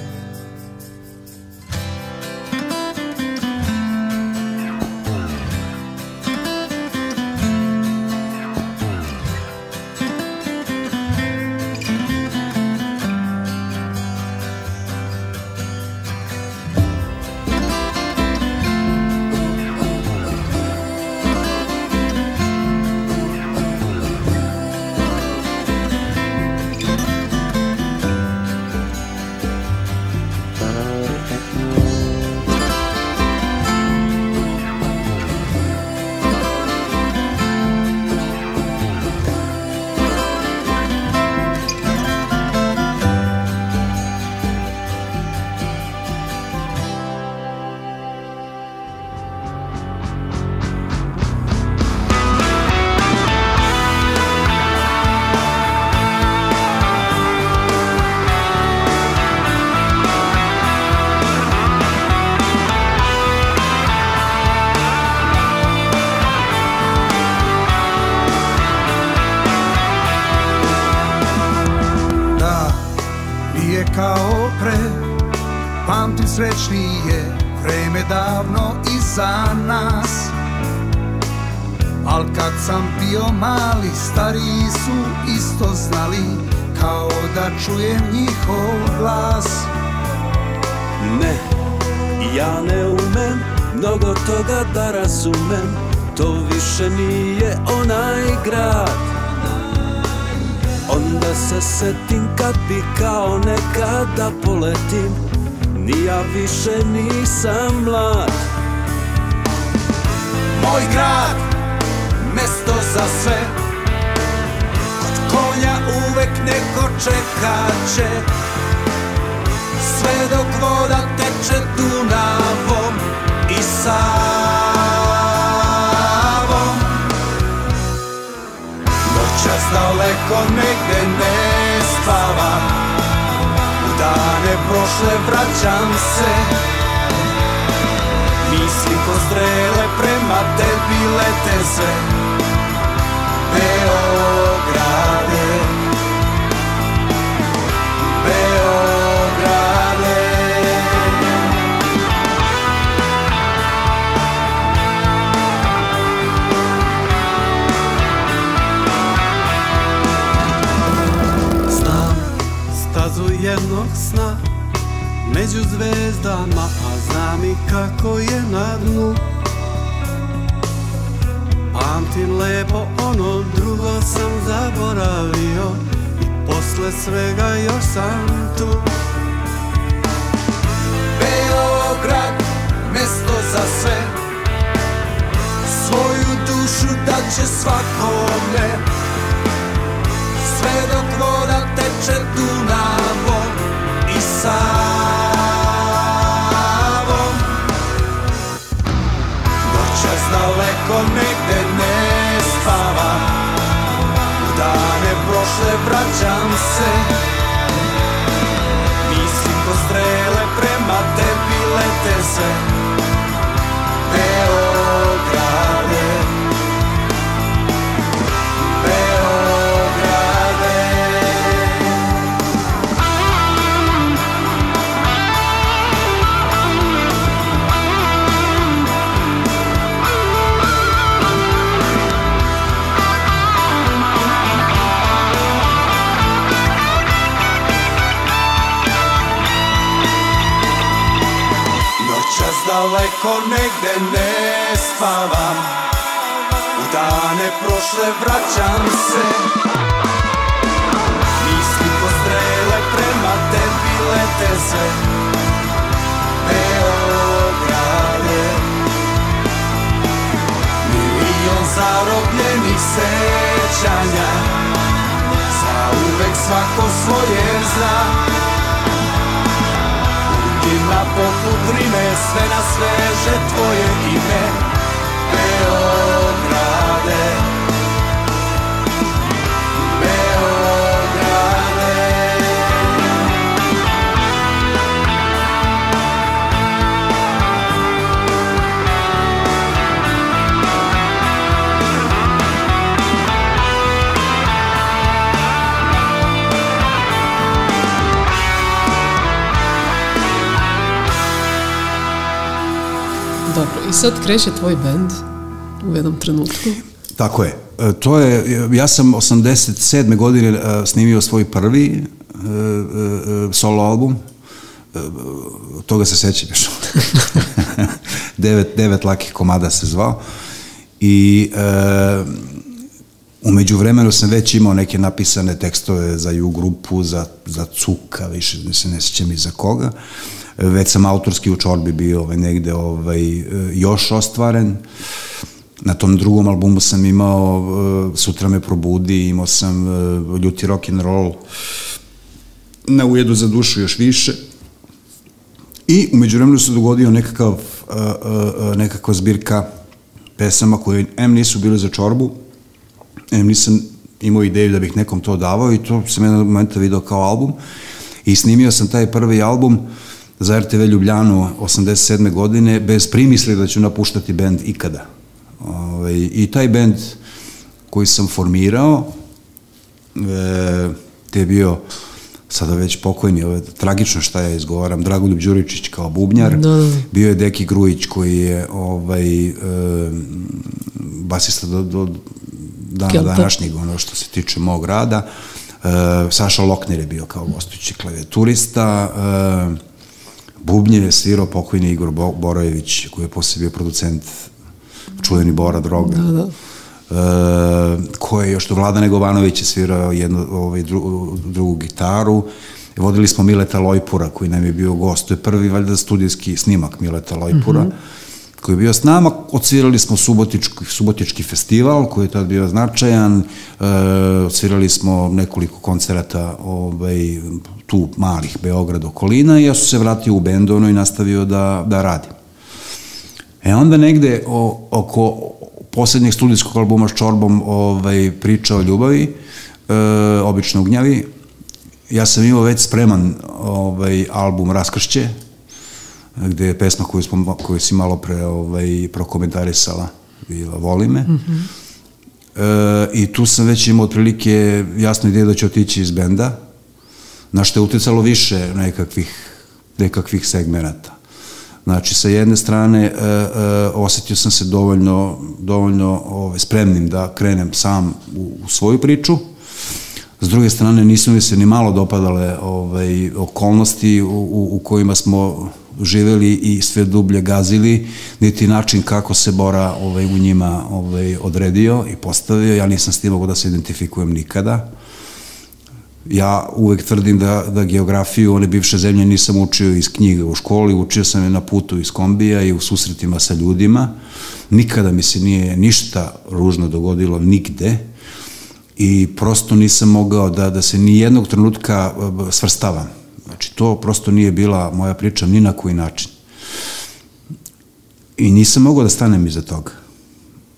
Srećnije vreme davno iza nas. Al kad sam bio mali, stariji su isto znali Kao da čujem njihov glas. Ne, ja ne umem mnogo toga da razumem To više nije onaj grad. Onda se setim kad bi kao nekada poletim Ni ja više nisam mlad. Moj grad, mesto za sve. Kod konja uvek neko čekaće Sve dok voda teče Dunavom i Savom Noćas daleko negde ne spava U dane prošle vraćam se. Misli ko strele prema tebi lete se. Beograde jednog sna Među zvezdama, a znam i kako je na dnu. Pamtim lepo ono drugo sam zaboravio I posle svega još sam tu. Beograd, mesto za sve. Svoju dušu da će svakome. Sve dok voda teče Dunavom i Daleko negde prošle vraćam se. Mislim ko strele prema se daleko negde ne spavam. U dane prošle vraćam se. Misli ko strele prema tebi lete se. Beograde. Milion zarobljenih sećanja. Za uvek svako svoje zna Ima poput rime, sve na sveže tvoje ime. Beograde Dobro, i sad kreće tvoj bend u jednom trenutku. Tako je. E, To je, ja sam 87. godine e, snimio svoj prvi e, solo album. Toga se sećam još. [LAUGHS] devet, devet lakih komada se zvao. I umeđu vremenu sam već imao neke napisane tekstove za ju grupu, za, za Cuka, više ne se ne sjećam i za koga. Već sam autorski u čorbi bio ovaj, negde ovaj, još ostvaren. Na tom drugom albumu sam imao e, Sutra me probudi, imao sam e, Ljuti rock and roll, Na ujedu za dušu još više. I umeđu vremenu se dogodio nekakav, uh, uh, nekakva zbirka pesama koje M nisu bile za čorbu, M nisam imao ideju da bih nekom to davao i to sam jednog momenta video kao album i snimio sam taj prvi album za RTV Ljubljanu 87. godine bez primisli da ću napuštati bend ikada. Ove, I taj bend koji sam formirao e, te je bio sada već pokojni, ovo je tragično šta ja izgovaram, Dragoljub Đuričić kao bubnjar, Da, da. bio je Deki Grujić koji je ovaj, e, basista do, do dana današnjeg, ono što se tiče mog rada. E, Saša Lokner je bio kao gostujući klavijaturista, e, Bubnje je svirao pokojni Igor Bo Borojević, koji je posle bio producent čuveni Bora Droga. Da, da. E, ko je još do Vlada Negovanović je svirao jednu, ovaj, dru, drugu gitaru. Vodili smo Mileta Lojpura koji nam je bio gost. To je prvi valjda studijski snimak Mileta Lojpura. Mhm. Koji je bio s nama, odsvirali smo subotički, subotički festival koji je tad bio značajan, e, odsvirali smo nekoliko koncerata ovaj, tu malih Beograd okolina i ja su se vratio u bend ono i nastavio da, da radim. E onda negde o, oko poslednjeg studijskog albuma s Čorbom ovaj, priča o ljubavi, e, obično ugnjavi, ja sam imao već spreman ovaj, album Raskršće, gde je pesma koju, smo, koju si malo pre ovaj, prokomentarisala bila Voli me. Mm -hmm. e, I tu sam već imao otprilike jasnu ideju da ću otići iz benda, na što je uticalo više nekakvih, nekakvih segmenata. Znači, sa jedne strane, e, e, osetio sam se dovoljno, dovoljno ove, spremnim da krenem sam u, u svoju priču, S druge strane, nisu mi se ni malo dopadale ovaj, okolnosti u, u, u kojima smo živeli i sve dublje gazili, niti način kako se Bora ovaj, u njima ovaj, odredio i postavio. Ja nisam s tim mogo da se identifikujem nikada. Ja uvek tvrdim da, da geografiju one bivše zemlje nisam učio iz knjiga u školi, učio sam je na putu iz kombija i u susretima sa ljudima. Nikada mi se nije ništa ružno dogodilo nigde i prosto nisam mogao da, da se ni jednog trenutka e, svrstavam. Znači, to prosto nije bila moja priča ni na koji način. I nisam mogao da stanem iza toga.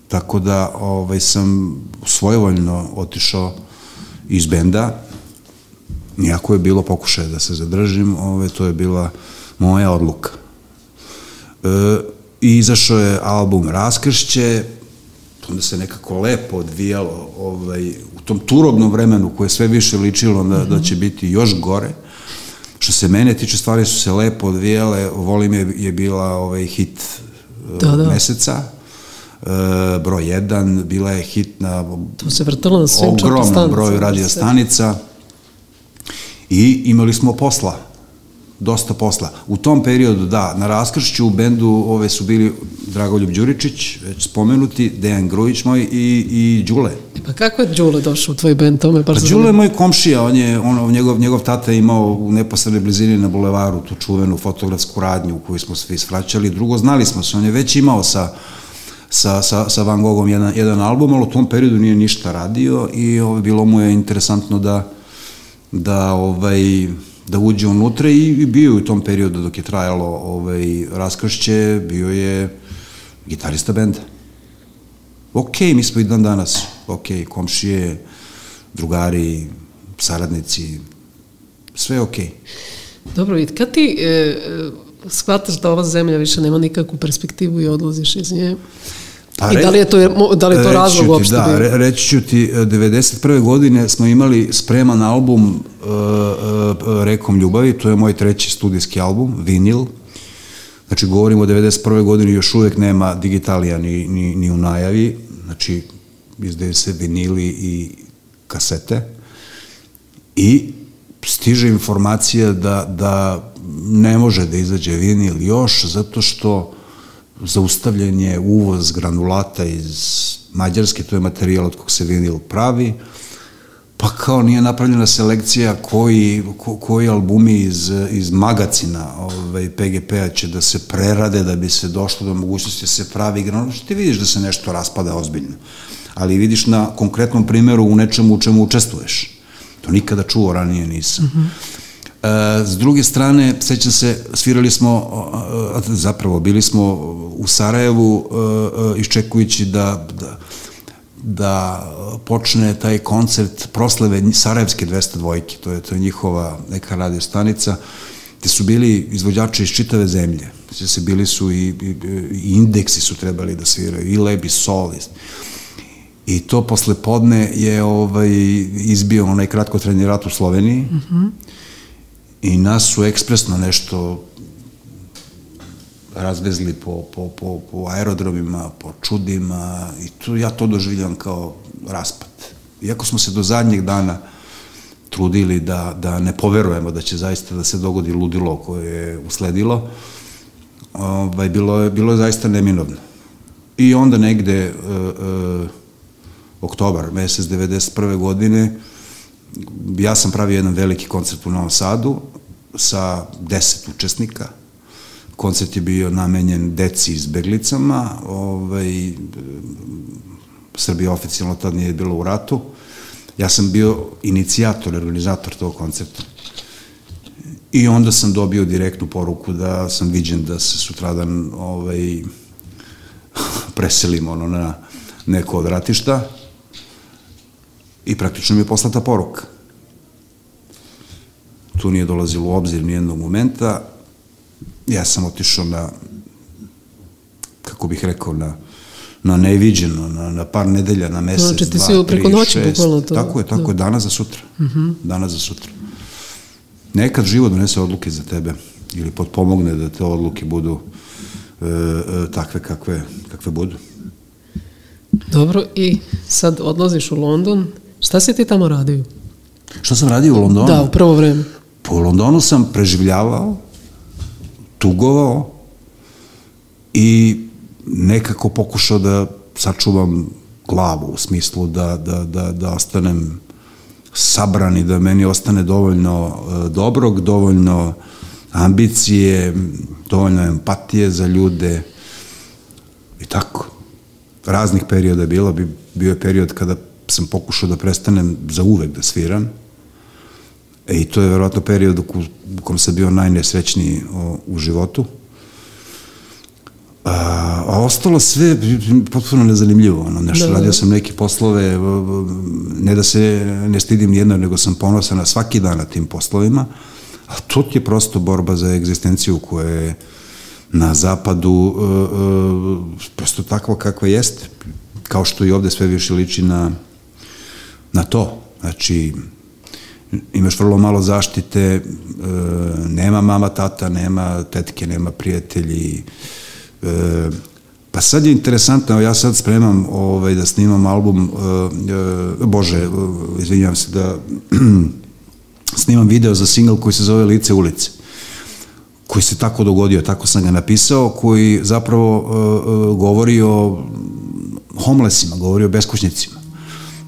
Tako da ovaj, sam svojevoljno otišao iz benda, Nijako je bilo pokušaje da se zadržim, ove, to je bila moja odluka. E, I izašao je album Raskršće, onda se nekako lepo odvijalo ovaj, u tom turobnom vremenu koje sve više ličilo da, da će biti još gore. Što se mene tiče, stvari su se lepo odvijale, volim je, je bila ovaj hit da, da. meseca, e, broj 1, bila je hit na to se vrtalo na svim ogromnom broju radio stanica i imali smo posla dosta posla. U tom periodu, da, na raskršću u bendu ove su bili Dragoljub Đuričić, već spomenuti, Dejan Grujić moj i, i Đule. Pa kako je Đule došao u tvoj bend? To me pa Đule je moj komšija, on je, on, njegov, njegov tata je imao u neposrednoj blizini na bulevaru tu čuvenu fotografsku radnju u koju smo svi svraćali. Drugo, znali smo se, on je već imao sa sa, sa, sa Van Gogom jedan, jedan album, ali u tom periodu nije ništa radio i ovaj, bilo mu je interesantno da, da ovaj, da uđe unutra i, i bio u tom periodu dok je trajalo ovaj, raskršće, bio je gitarista benda. Ok, mi smo i dan danas, ok, komšije, drugari, saradnici, sve ok. Dobro, i kad ti e, e, shvataš da ova zemlja više nema nikakvu perspektivu i odlaziš iz nje, Pa, I da li je to, da li je to razlog uopšte da, bio? reći ću ti, 91. godine smo imali spreman album uh, uh, Rekom ljubavi, to je moj treći studijski album, Vinil. Znači, govorimo o 91. godini, još uvek nema digitalija ni, ni, ni u najavi, znači, izdaju se vinili i kasete. I stiže informacija da, da ne može da izađe vinil još, zato što zaustavljen je uvoz granulata iz Mađarske, to je materijal od kog se vinil pravi, pa kao nije napravljena selekcija koji, ko, koji albumi iz, iz magacina ovaj, PGP-a će da se prerade da bi se došlo do mogućnosti da se pravi granulat, ti vidiš da se nešto raspada ozbiljno, ali vidiš na konkretnom primjeru u nečemu u čemu učestvuješ. To nikada čuo ranije nisam. Mm -hmm. E, s druge strane, sećam se, svirali smo, zapravo bili smo u Sarajevu e, e, iščekujući da, da, da počne taj koncert proslave Sarajevske 200 dvojke, to je, to je njihova neka radio stanica, gde su bili izvođači iz čitave zemlje. Znači se bili su i, i, i indeksi su trebali da sviraju, i Leb i Sol. I to posle podne je ovaj, izbio onaj kratkotrajni rat u Sloveniji. Mm -hmm i nas su ekspresno nešto razvezli po, po, po, po aerodromima, po čudima i tu, ja to doživljam kao raspad. Iako smo se do zadnjeg dana trudili da, da ne poverujemo da će zaista da se dogodi ludilo koje je usledilo, ovaj, bilo, je, bilo je zaista neminovno. I onda negde e, e, oktobar, mesec 91. godine, ja sam pravio jedan veliki koncert u Novom Sadu sa deset učesnika. Koncert je bio namenjen deci izbeglicama. Ovaj, Srbija oficijalno tad nije bilo u ratu. Ja sam bio inicijator, organizator tog koncerta. I onda sam dobio direktnu poruku da sam viđen da se sutradan ovaj, [LAUGHS] preselim ono na neko od ratišta i praktično mi je poslata poruka. Tu nije dolazilo u obzir nijednog momenta. Ja sam otišao na, kako bih rekao, na, na neviđeno, na, na par nedelja, na mesec, znači, ti si preko noći bukvalno to. Tako je, tako da. je, dana za sutra. Uh mhm. -huh. Dana za sutra. Nekad život donese odluke za tebe ili potpomogne da te odluke budu e, e, takve kakve, kakve budu. Dobro, i sad odlaziš u London. Šta si ti tamo radio? Što sam radio u Londonu? Da, u prvo vreme. Po Londonu sam preživljavao, tugovao i nekako pokušao da sačuvam glavu u smislu da, da, da, da ostanem sabran i da meni ostane dovoljno uh, dobrog, dovoljno ambicije, dovoljno empatije za ljude i tako. Raznih perioda je bilo, bi, bio je period kada sam pokušao da prestanem za uvek da sviram, E, I to je verovatno period u kom sam bio najnesrećniji u životu. A, a ostalo sve potpuno nezanimljivo. Ono, nešto, da, da. radio sam neke poslove, ne da se ne stidim nijedno, nego sam ponosan na svaki dan na tim poslovima, a to je prosto borba za egzistenciju koja je na zapadu uh, uh, prosto takva kakva jeste. Kao što i ovde sve više liči na, na to. Znači, imaš vrlo malo zaštite, e, nema mama, tata, nema tetke, nema prijatelji. E, pa sad je interesantno, ja sad spremam ovaj, da snimam album, e, Bože, izvinjam se, da [CLEARS THROAT] snimam video za single koji se zove Lice ulice koji se tako dogodio, tako sam ga napisao, koji zapravo govori o homelessima, govori o beskućnicima.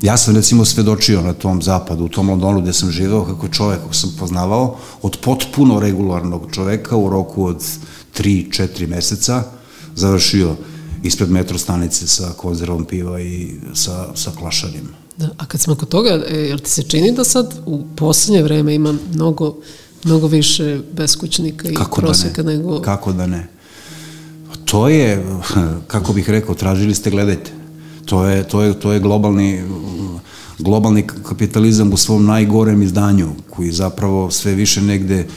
Ja sam recimo svedočio na tom zapadu, u tom Londonu gde sam živeo, kako čovek kako sam poznavao, od potpuno regularnog čoveka u roku od 3-4 meseca završio ispred metro stanice sa konzervom piva i sa, sa klašanjem. Da, a kad smo kod toga, e, jel ti se čini da sad u poslednje vreme ima mnogo, mnogo više beskućnika i kako proseka da ne? nego... Kako da ne? To je, [LAUGHS] kako bih rekao, tražili ste, gledajte. To je, to je, to je globalni, globalni kapitalizam u svom najgorem izdanju, koji zapravo sve više negde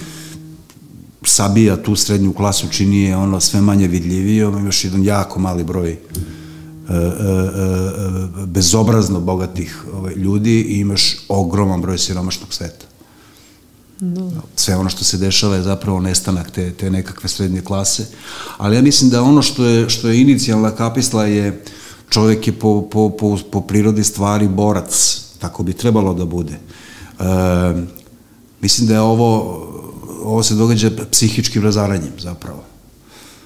sabija tu srednju klasu, čini je ono sve manje vidljivije, još jedan jako mali broj e, e, e, bezobrazno bogatih ovaj, ljudi i imaš ogroman broj siromašnog sveta. No. Sve ono što se dešava je zapravo nestanak te, te nekakve srednje klase, ali ja mislim da ono što je, što je inicijalna kapisla je uh, čovjek je po, po, po, po prirodi stvari borac, tako bi trebalo da bude. E, mislim da je ovo, ovo se događa psihičkim razaranjem zapravo.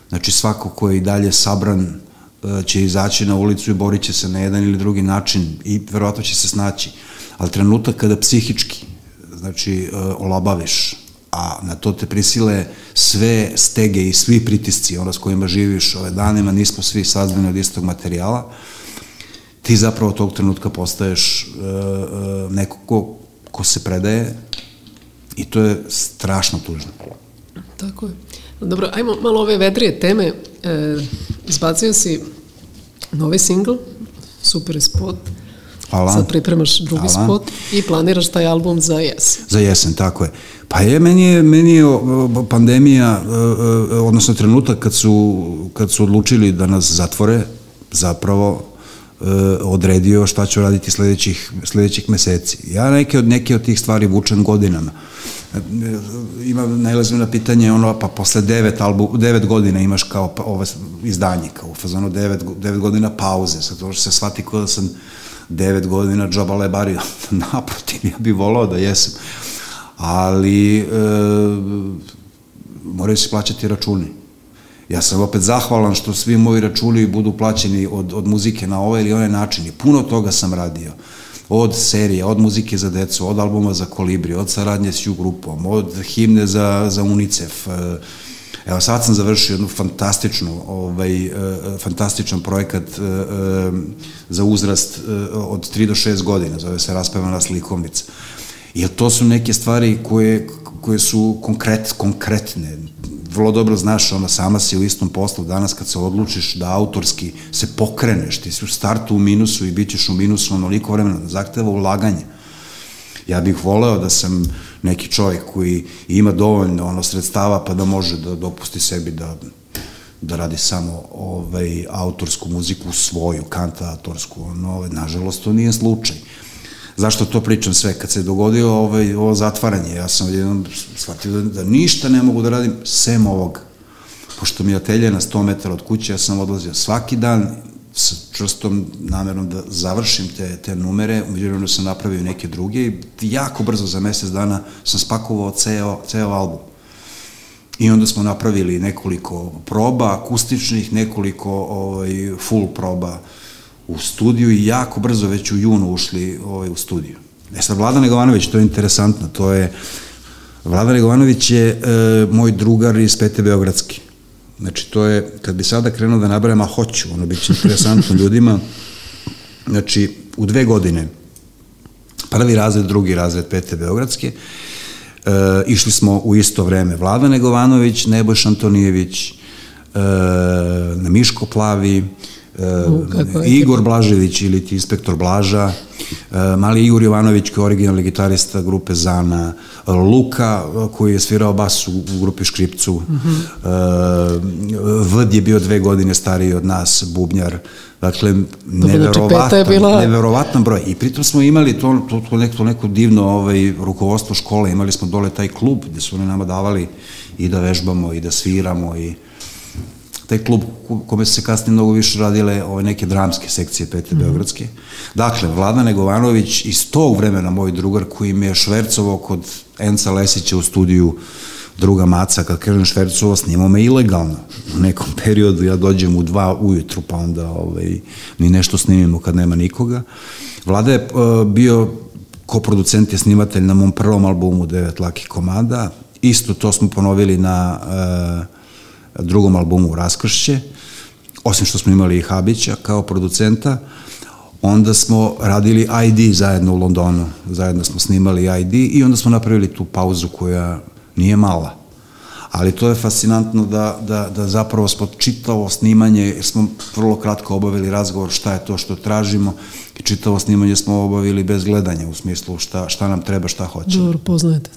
Znači svako ko je i dalje sabran e, će izaći na ulicu i borit će se na jedan ili drugi način i verovatno će se snaći. Ali trenutak kada psihički, znači, e, olabaviš, a na to te prisile sve stege i svi pritisci, ono s kojima živiš ove danima, nismo svi sazdani od istog materijala, ti zapravo tog trenutka postaješ uh, neko ko, ko se predaje i to je strašno tužno. Tako je. Dobro, ajmo malo ove vedrije teme. E, izbacio si novi singl, super spot, Hvala. Sad pripremaš drugi Hvala. spot i planiraš taj album za jesen. Za jesen, tako je. Pa je, meni je, meni je pandemija, e, e, odnosno trenutak kad su, kad su odlučili da nas zatvore, zapravo e, odredio šta ću raditi sledećih, sledećih meseci. Ja neke od, neke od tih stvari vučem godinama. Ima najlazim na pitanje ono, pa posle devet, albu, devet godina imaš kao pa, ovo izdanje, kao u fazonu devet, devet godina pauze, sad to se shvati kao da sam devet godina džabale bario. [LAUGHS] Naprotiv, ja bih volao da jesam. Ali e, moraju se plaćati računi. Ja sam opet zahvalan što svi moji računi budu plaćeni od, od muzike na ovaj ili onaj način. I puno toga sam radio. Od serije, od muzike za decu, od albuma za kolibri, od saradnje s ju grupom, od himne za, za UNICEF, e, Evo sad sam završio jednu fantastičnu, ovaj, uh, fantastičan projekat uh, uh, za uzrast od 3 do 6 godina, zove se Raspevana slikovnica. Jer to su neke stvari koje, koje su konkret, konkretne. Vrlo dobro znaš, ona sama si u istom poslu danas kad se odlučiš da autorski se pokreneš, ti si u startu u minusu i bit ćeš u minusu onoliko vremena, da zahteva ulaganje. Ja bih voleo da sam neki čovjek koji ima dovoljno ono sredstava pa da može da dopusti sebi da da radi samo ovaj autorsku muziku svoju, kantatorsku, no, ovaj, nažalost to nije slučaj. Zašto to pričam sve? Kad se dogodio ovaj, ovo zatvaranje, ja sam jednom shvatio da, da ništa ne mogu da radim sem ovog. Pošto mi je atelje na 100 metara od kuće, ja sam odlazio svaki dan, sa čvrstom namernom da završim te, te numere, umeđu sam napravio neke druge i jako brzo za mesec dana sam spakovao ceo, ceo album. I onda smo napravili nekoliko proba akustičnih, nekoliko ovaj, full proba u studiju i jako brzo već u junu ušli ovaj, u studiju. E sad, Vlada Negovanović, to je interesantno, to je, Vlada Negovanović je e, moj drugar iz Pete Beogradski. Znači, to je, kad bi sada krenuo da nabrajam, a hoću, ono bit će interesantno [LAUGHS] ljudima, znači, u dve godine, prvi razred, drugi razred Pete Beogradske, e, išli smo u isto vreme Vlada Negovanović, Nebojš Antonijević, e, na Miško Plavi, Uh, Igor Blažević ili ti inspektor Blaža, uh, mali Igor Jovanović koji je originalni gitarista grupe Zana, uh, Luka koji je svirao bas u, u grupi Škripcu, uh -huh. Vd je bio dve godine stariji od nas, Bubnjar, dakle, neverovatan, bila... neverovatan broj. I pritom smo imali to, to, to, neko, to neko divno ovaj, rukovodstvo škole, imali smo dole taj klub gde su oni nama davali i da vežbamo i da sviramo i taj klub kome su se kasnije mnogo više radile ove neke dramske sekcije Pete mm -hmm. Beogradske. Dakle, Vladan Negovanović iz tog vremena moj drugar koji mi je švercovo kod Enca Lesića u studiju druga maca, kad kažem švercovo, snimao me ilegalno. U nekom periodu ja dođem u dva ujutru, pa onda ovaj, ni nešto snimimo kad nema nikoga. Vlada je uh, bio koproducent je snimatelj na mom prvom albumu Devet lakih komada. Isto to smo ponovili na uh, drugom albumu Raskršće, osim što smo imali i Habića kao producenta, onda smo radili ID zajedno u Londonu, zajedno smo snimali ID i onda smo napravili tu pauzu koja nije mala. Ali to je fascinantno da, da, da zapravo smo čitavo snimanje, jer smo vrlo kratko obavili razgovor šta je to što tražimo i čitavo snimanje smo obavili bez gledanja u smislu šta, šta nam treba, šta hoćemo. Dobro, poznajete.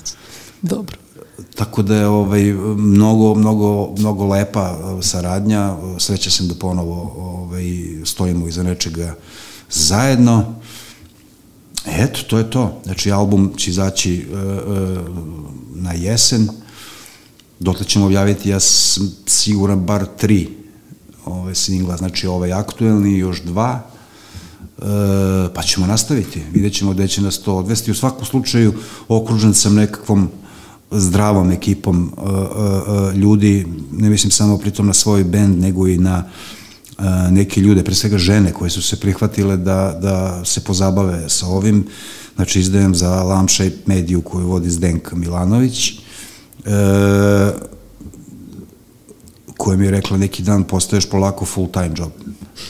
Dobro. Tako da je ovaj, mnogo, mnogo, mnogo lepa uh, saradnja. Sreća sam da ponovo ovaj, stojimo iza nečega zajedno. Eto, to je to. Znači, album će izaći uh, uh, na jesen. Dotle ćemo objaviti, ja sam siguran, bar tri ove singla, znači ovaj aktuelni još dva, e, pa ćemo nastaviti. Vidjet ćemo gde će nas to odvesti. U svakom slučaju okružen sam nekakvom zdravom ekipom uh, uh, uh, ljudi, ne mislim samo pritom na svoj bend, nego i na neke ljude, pre svega žene koje su se prihvatile da, da se pozabave sa ovim. Znači, izdajem za Lampshape mediju koju vodi Zdenka Milanović, e, koja mi je rekla neki dan postaješ polako full time job.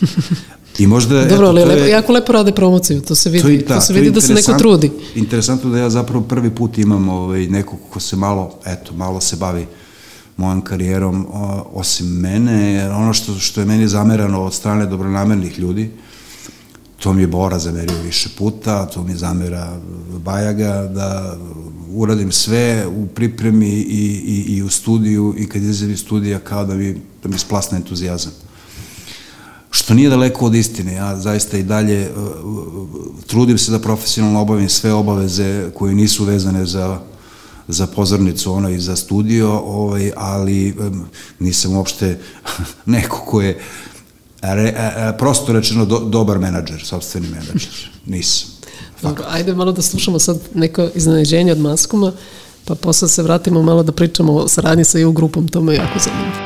[LAUGHS] I možda, Dobro, ali lepo, je, jako lepo rade promociju, to se vidi, to, je, da, to se vidi to da se neko trudi. Interesantno da ja zapravo prvi put imam ovaj, nekog ko se malo, eto, malo se bavi mojom karijerom, o, osim mene, ono što, što je meni zamerano od strane dobronamernih ljudi, to mi je Bora zamerio više puta, to mi zamera Bajaga, da uradim sve u pripremi i, i, i u studiju i kad izem iz studija kao da mi, da mi splasne entuzijazam što nije daleko od istine. Ja zaista i dalje uh, trudim se da profesionalno obavim sve obaveze koje nisu vezane za za pozornicu ono i za studio, ovaj, ali um, nisam uopšte [LAUGHS] neko ko je re, a, a, prosto rečeno do, dobar menadžer, sobstveni menadžer. [LAUGHS] Nisam. Dobro, ajde malo da slušamo sad neko iznenađenje od Maskuma, pa posle se vratimo malo da pričamo o saradnji sa EU grupom, to me jako zanima.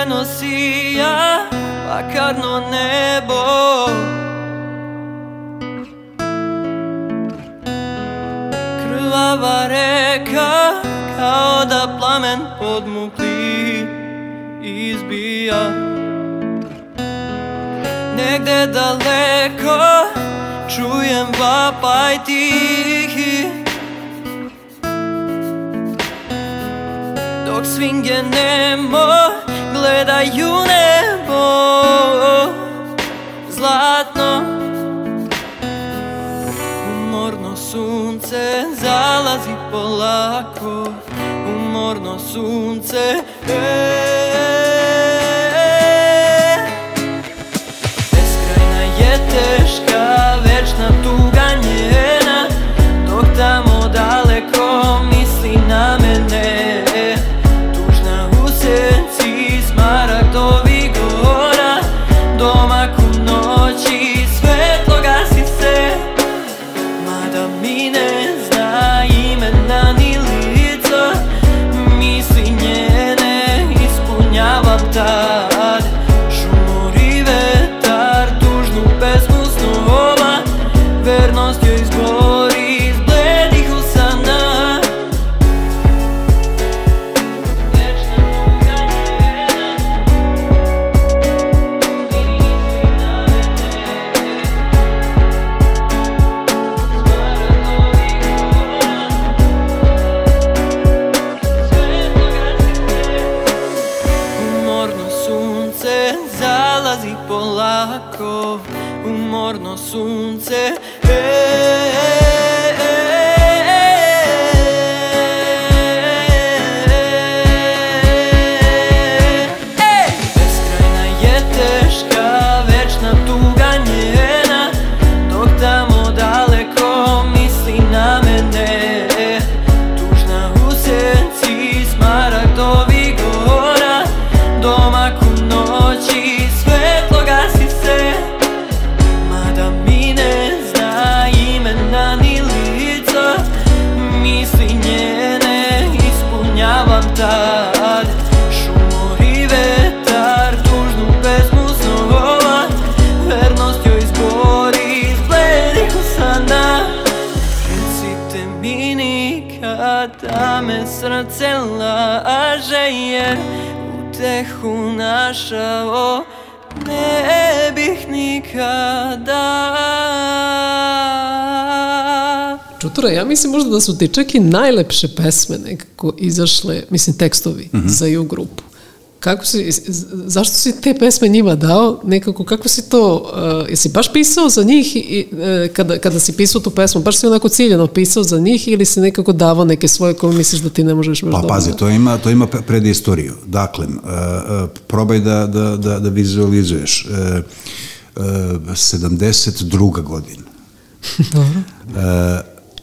Crveno sija Bakarno nebo. Krvava reka Kao da plamen podmukli Izbija. Negde daleko Čujem vapaj tihi. Dok svinge nemo Gledaju nebo Zlatno. Umorno sunce Zalazi polako Umorno sunce e, Čutura, ja mislim možda da su ti čak i najlepše pesme nekako izašle, mislim tekstovi za ju grupu. Kako si, zašto si te pesme njima dao? Nekako, kako si to, uh, jesi baš pisao za njih i, uh, kada, kada si pisao tu pesmu, baš si onako ciljeno pisao za njih ili si nekako davao neke svoje koje misliš da ti ne možeš baš Pa dobro? pazi, to ima, to ima pre- predistoriju. Dakle, uh, uh, probaj da, da, da, da vizualizuješ. Uh, uh, 72. godina. [LAUGHS] Uh,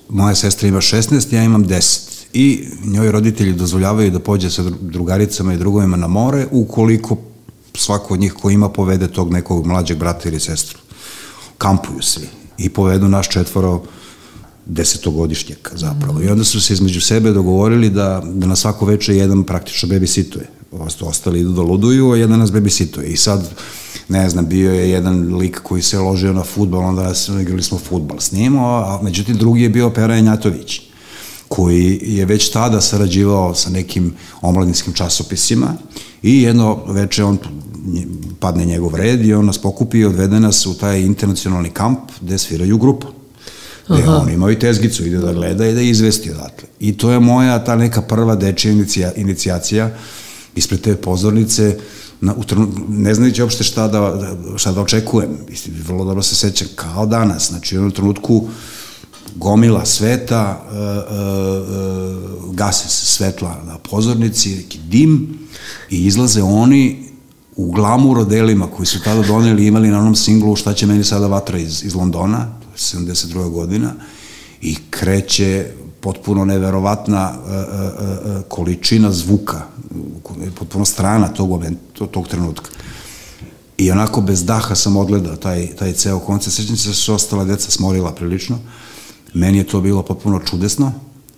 moja sestra ima 16, ja imam 10. I njoj roditelji dozvoljavaju da pođe sa dru- drugaricama i drugovima na more, ukoliko svako od njih ko ima povede tog nekog mlađeg brata ili sestru. Kampuju svi. I povedu naš četvoro desetogodišnjaka zapravo. I onda su se između sebe dogovorili da, da na svako veče jedan praktično babysituje. Ostali idu da luduju, a jedan nas babysituje. I sad, ne znam, bio je jedan lik koji se ložio na futbol, onda igrali smo futbal s njim, a međutim drugi je bio Pera Janjatović koji je već tada sarađivao sa nekim omladinskim časopisima i jedno veče on padne njegov red i on nas pokupi i odvede nas u taj internacionalni kamp gde sviraju grupu. Gde on imao i tezgicu, ide da gleda i da izvesti odatle. I to je moja ta neka prva dečija inicija, inicijacija ispred te pozornice, na, u trenu, ne znajući uopšte šta da, šta da očekujem. Mislim, vrlo dobro se sećam, kao danas. Znači, u trenutku gomila sveta, uh, uh, gase se svetla na pozornici, neki dim i izlaze oni u glamur odelima koji su tada doneli imali na onom singlu šta će meni sada vatra iz, iz Londona, to je 72. godina, i kreće potpuno neverovatna uh, uh, uh, količina zvuka, potpuno strana tog, moment, tog, trenutka. I onako bez daha sam odgledao taj, taj ceo koncert. Sjećam se da su ostala deca smorila prilično. Meni je to bilo potpuno čudesno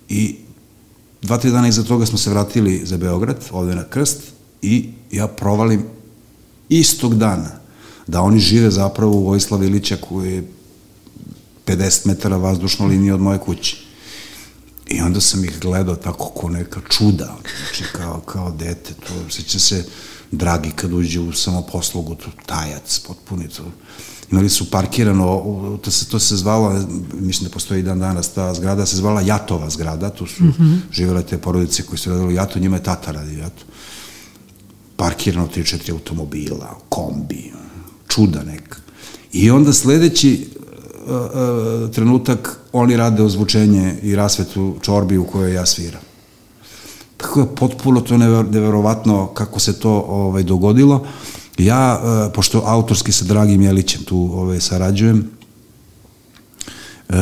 i dva, tri dana iza toga smo se vratili za Beograd, ovde na Krst i ja provalim istog dana da oni žive zapravo u Vojislav Ilića koji je 50 metara vazdušna linija od moje kuće. I onda sam ih gledao tako ko neka čuda, znači kao, kao dete, to seća se dragi kad uđe u samoposlugu, to tajac potpuni, to imali su parkirano, to se, to se zvalo, mislim da postoji dan danas, ta zgrada se zvala Jatova zgrada, tu su mm -hmm. živjela te porodice koji su radili Jato, njima je tata radi Jato. Parkirano 3-4 automobila, kombi, čuda neka. I onda sledeći trenutak oni rade ozvučenje i rasvetu čorbi u kojoj ja sviram. Tako je potpuno to neverovatno kako se to ovaj, dogodilo. Ja, uh, pošto autorski sa Dragim Jelićem tu ovaj, sarađujem, uh,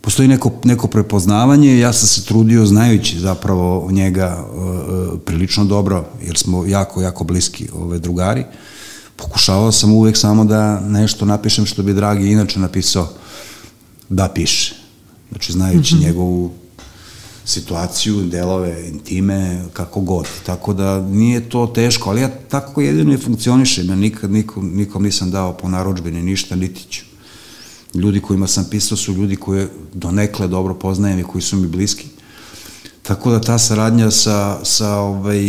postoji neko, neko prepoznavanje, ja sam se trudio znajući zapravo njega uh, prilično dobro, jer smo jako, jako bliski ove drugari. Pokušavao sam uvek samo da nešto napišem što bi Dragi inače napisao da piše. Znači, znajući mm -hmm. njegovu situaciju, delove, intime, kako god. Tako da nije to teško, ali ja tako jedino i funkcionišem. Ja nikad nikom, nikom nisam dao po naročbini ništa, niti ću. Ljudi kojima sam pisao su ljudi koje donekle dobro poznajem i koji su mi bliski. Tako da ta saradnja sa, sa, ovaj,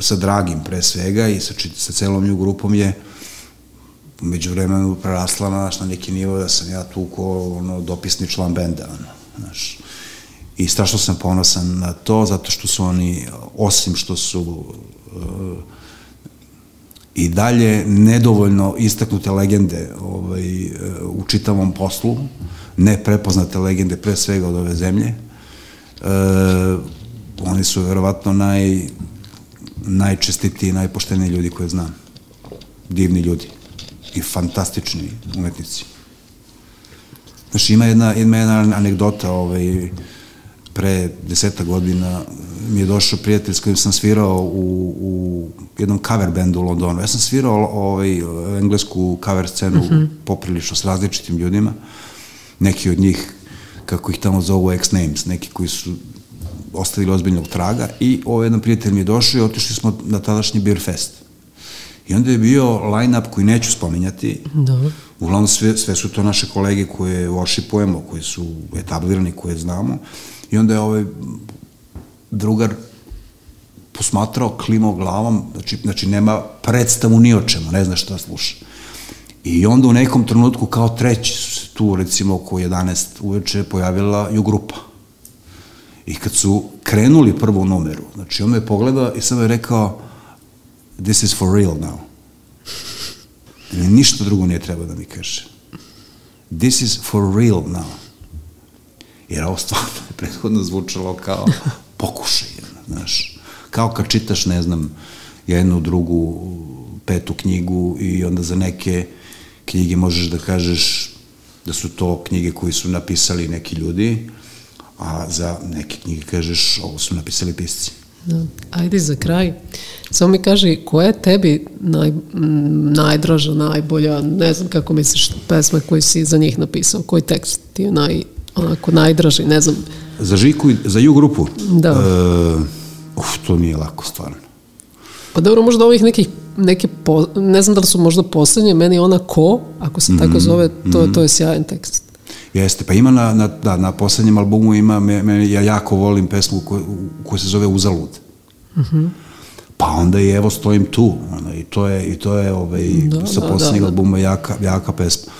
sa Dragim pre svega i sa, sa celom nju grupom je umeđu vremenu prerasla na, na neki nivo da sam ja tu ko ono, dopisni član benda. Ono, znaš. I strašno sam ponosan na to, zato što su oni, osim što su uh, i dalje nedovoljno istaknute legende ovaj, uh, u čitavom poslu, neprepoznate legende pre svega od ove zemlje, oni su verovatno naj, najčestitiji, najpošteniji ljudi koje znam. Divni ljudi i fantastični umetnici. Znači, ima jedna, ima jedna anegdota, ovaj, pre deseta godina mi je došao prijatelj s kojim sam svirao u, u jednom cover bandu u Londonu. Ja sam svirao ovaj, englesku cover scenu mm -hmm. poprilično s različitim ljudima. Neki od njih, kako ih tamo zovu X-Names, neki koji su ostavili ozbiljnog traga i ovaj jedan prijatelj mi je došao i otišli smo na tadašnji Beer Fest. I onda je bio line-up koji neću spominjati. Dobro. Uglavnom sve, sve su to naše kolege koje worshipujemo, koji su etablirani, koje znamo. I onda je ovaj drugar posmatrao, klimao glavom, znači, znači nema predstavu ni o čemu, ne zna šta sluša. I onda u nekom trenutku kao treći su se tu, recimo oko 11 uveče, pojavila ju grupa. I kad su krenuli prvu numeru, znači on me pogledao i sam je rekao this is for real now. I ništa drugo nije treba da mi kaže. This is for real now. Jer ovo stvarno je prethodno zvučalo kao [LAUGHS] pokušaj, znaš. Kao kad čitaš, ne znam, jednu, drugu, petu knjigu i onda za neke knjige možeš da kažeš da su to knjige koje su napisali neki ljudi, a za neke knjige kažeš ovo su napisali pisci. Da. Ajde za kraj. Samo mi kaži, koja je tebi naj, najdraža, najbolja, ne znam kako misliš, pesma koju si za njih napisao, koji tekst ti je naj, onako najdraži, ne znam. Za Žiku i za Ju grupu? Da. E, uf, to nije lako stvarno. Pa dobro, možda ovih nekih, neke, po, ne znam da li su možda poslednje, meni ona ko, ako se mm -hmm, tako mhm, zove, to, mm -hmm. to je sjajan tekst. Jeste, pa ima na, na, da, na poslednjem albumu ima, me, me, ja jako volim pesmu koja ko se zove Uzalud. Mm -hmm. Pa onda i evo stojim tu, ono, i to je, i to je ovaj, da, sa da, poslednjeg da, da. albuma jaka, jaka pesma.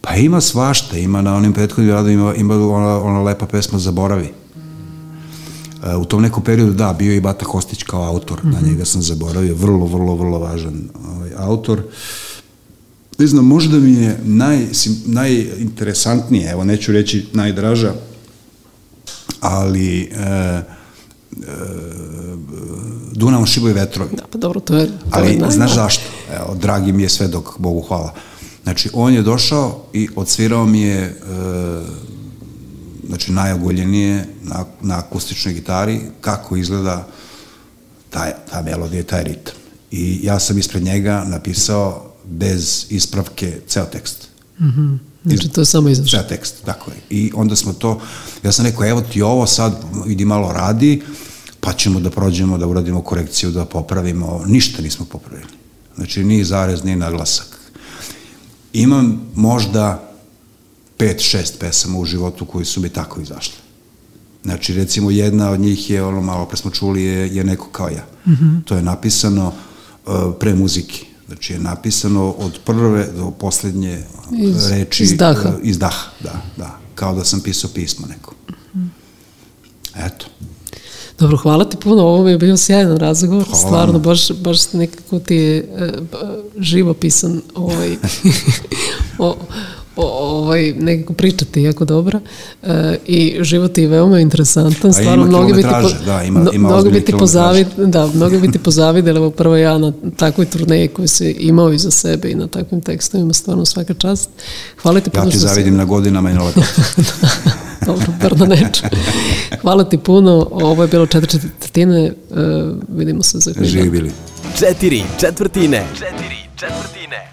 Pa ima svašta, ima na onim prethodnim radovima, ima ona, ona lepa pesma Zaboravi. E, u tom nekom periodu, da, bio je i Bata Kostić kao autor, mm -hmm. na mhm. njega sam zaboravio, vrlo, vrlo, vrlo važan ovaj, autor. Ne znam, možda mi je naj, najinteresantnije, evo neću reći najdraža, ali e, e, Dunavom šiboj vetrovi. Da, pa dobro, to je... To ali je znaš zašto? Evo, dragi mi je sve dok, Bogu hvala. Znači, on je došao i odsvirao mi je e, znači, najogoljenije na, na akustičnoj gitari kako izgleda taj, ta melodija i taj ritam. I ja sam ispred njega napisao bez ispravke ceo tekst. Mm Znači, to je samo izašao. Ceo tekst, tako je. I onda smo to, ja sam rekao, evo ti ovo sad, idi malo radi, pa ćemo da prođemo, da uradimo korekciju, da popravimo. Ništa nismo popravili. Znači, ni zarez, ni naglasak. Imam možda pet, šest pesama u životu koji su mi tako izašle. Znači, recimo, jedna od njih je, ono malo pre smo čuli, je, je neko kao ja. Mm -hmm. To je napisano uh, pre muzike. Znači, je napisano od prve do poslednje Iz- reči. iz daha. uh, iz daha, da, da. Kao da sam pisao pismo neko. Eto. Dobro, hvala ti puno, ovo mi je bio sjajan razgovor, Hvala stvarno, vam. baš, baš nekako ti je e, b- živopisan ovaj, [LAUGHS] [LAUGHS] o, ovaj, nekako priča ti je jako dobra e, i život je veoma interesantan, stvarno, mnogi bi ti, kilometraže, da, ima- ima mnogi bi ti pozavid, da, mnogi bi ti [LAUGHS] pozavideli, evo prvo ja na takvoj turneji koju si imao iza sebe i na takvim tekstovima, stvarno svaka čast. Hvala ti puno Ja ti što si- zavidim na godinama i na lepo. [LAUGHS] Dobro, bar da. Hvala ti puno, ovo je bilo četiri četvrtine, e, vidimo se za. Živi bili. Četiri četvrtine. Četiri četvrtine.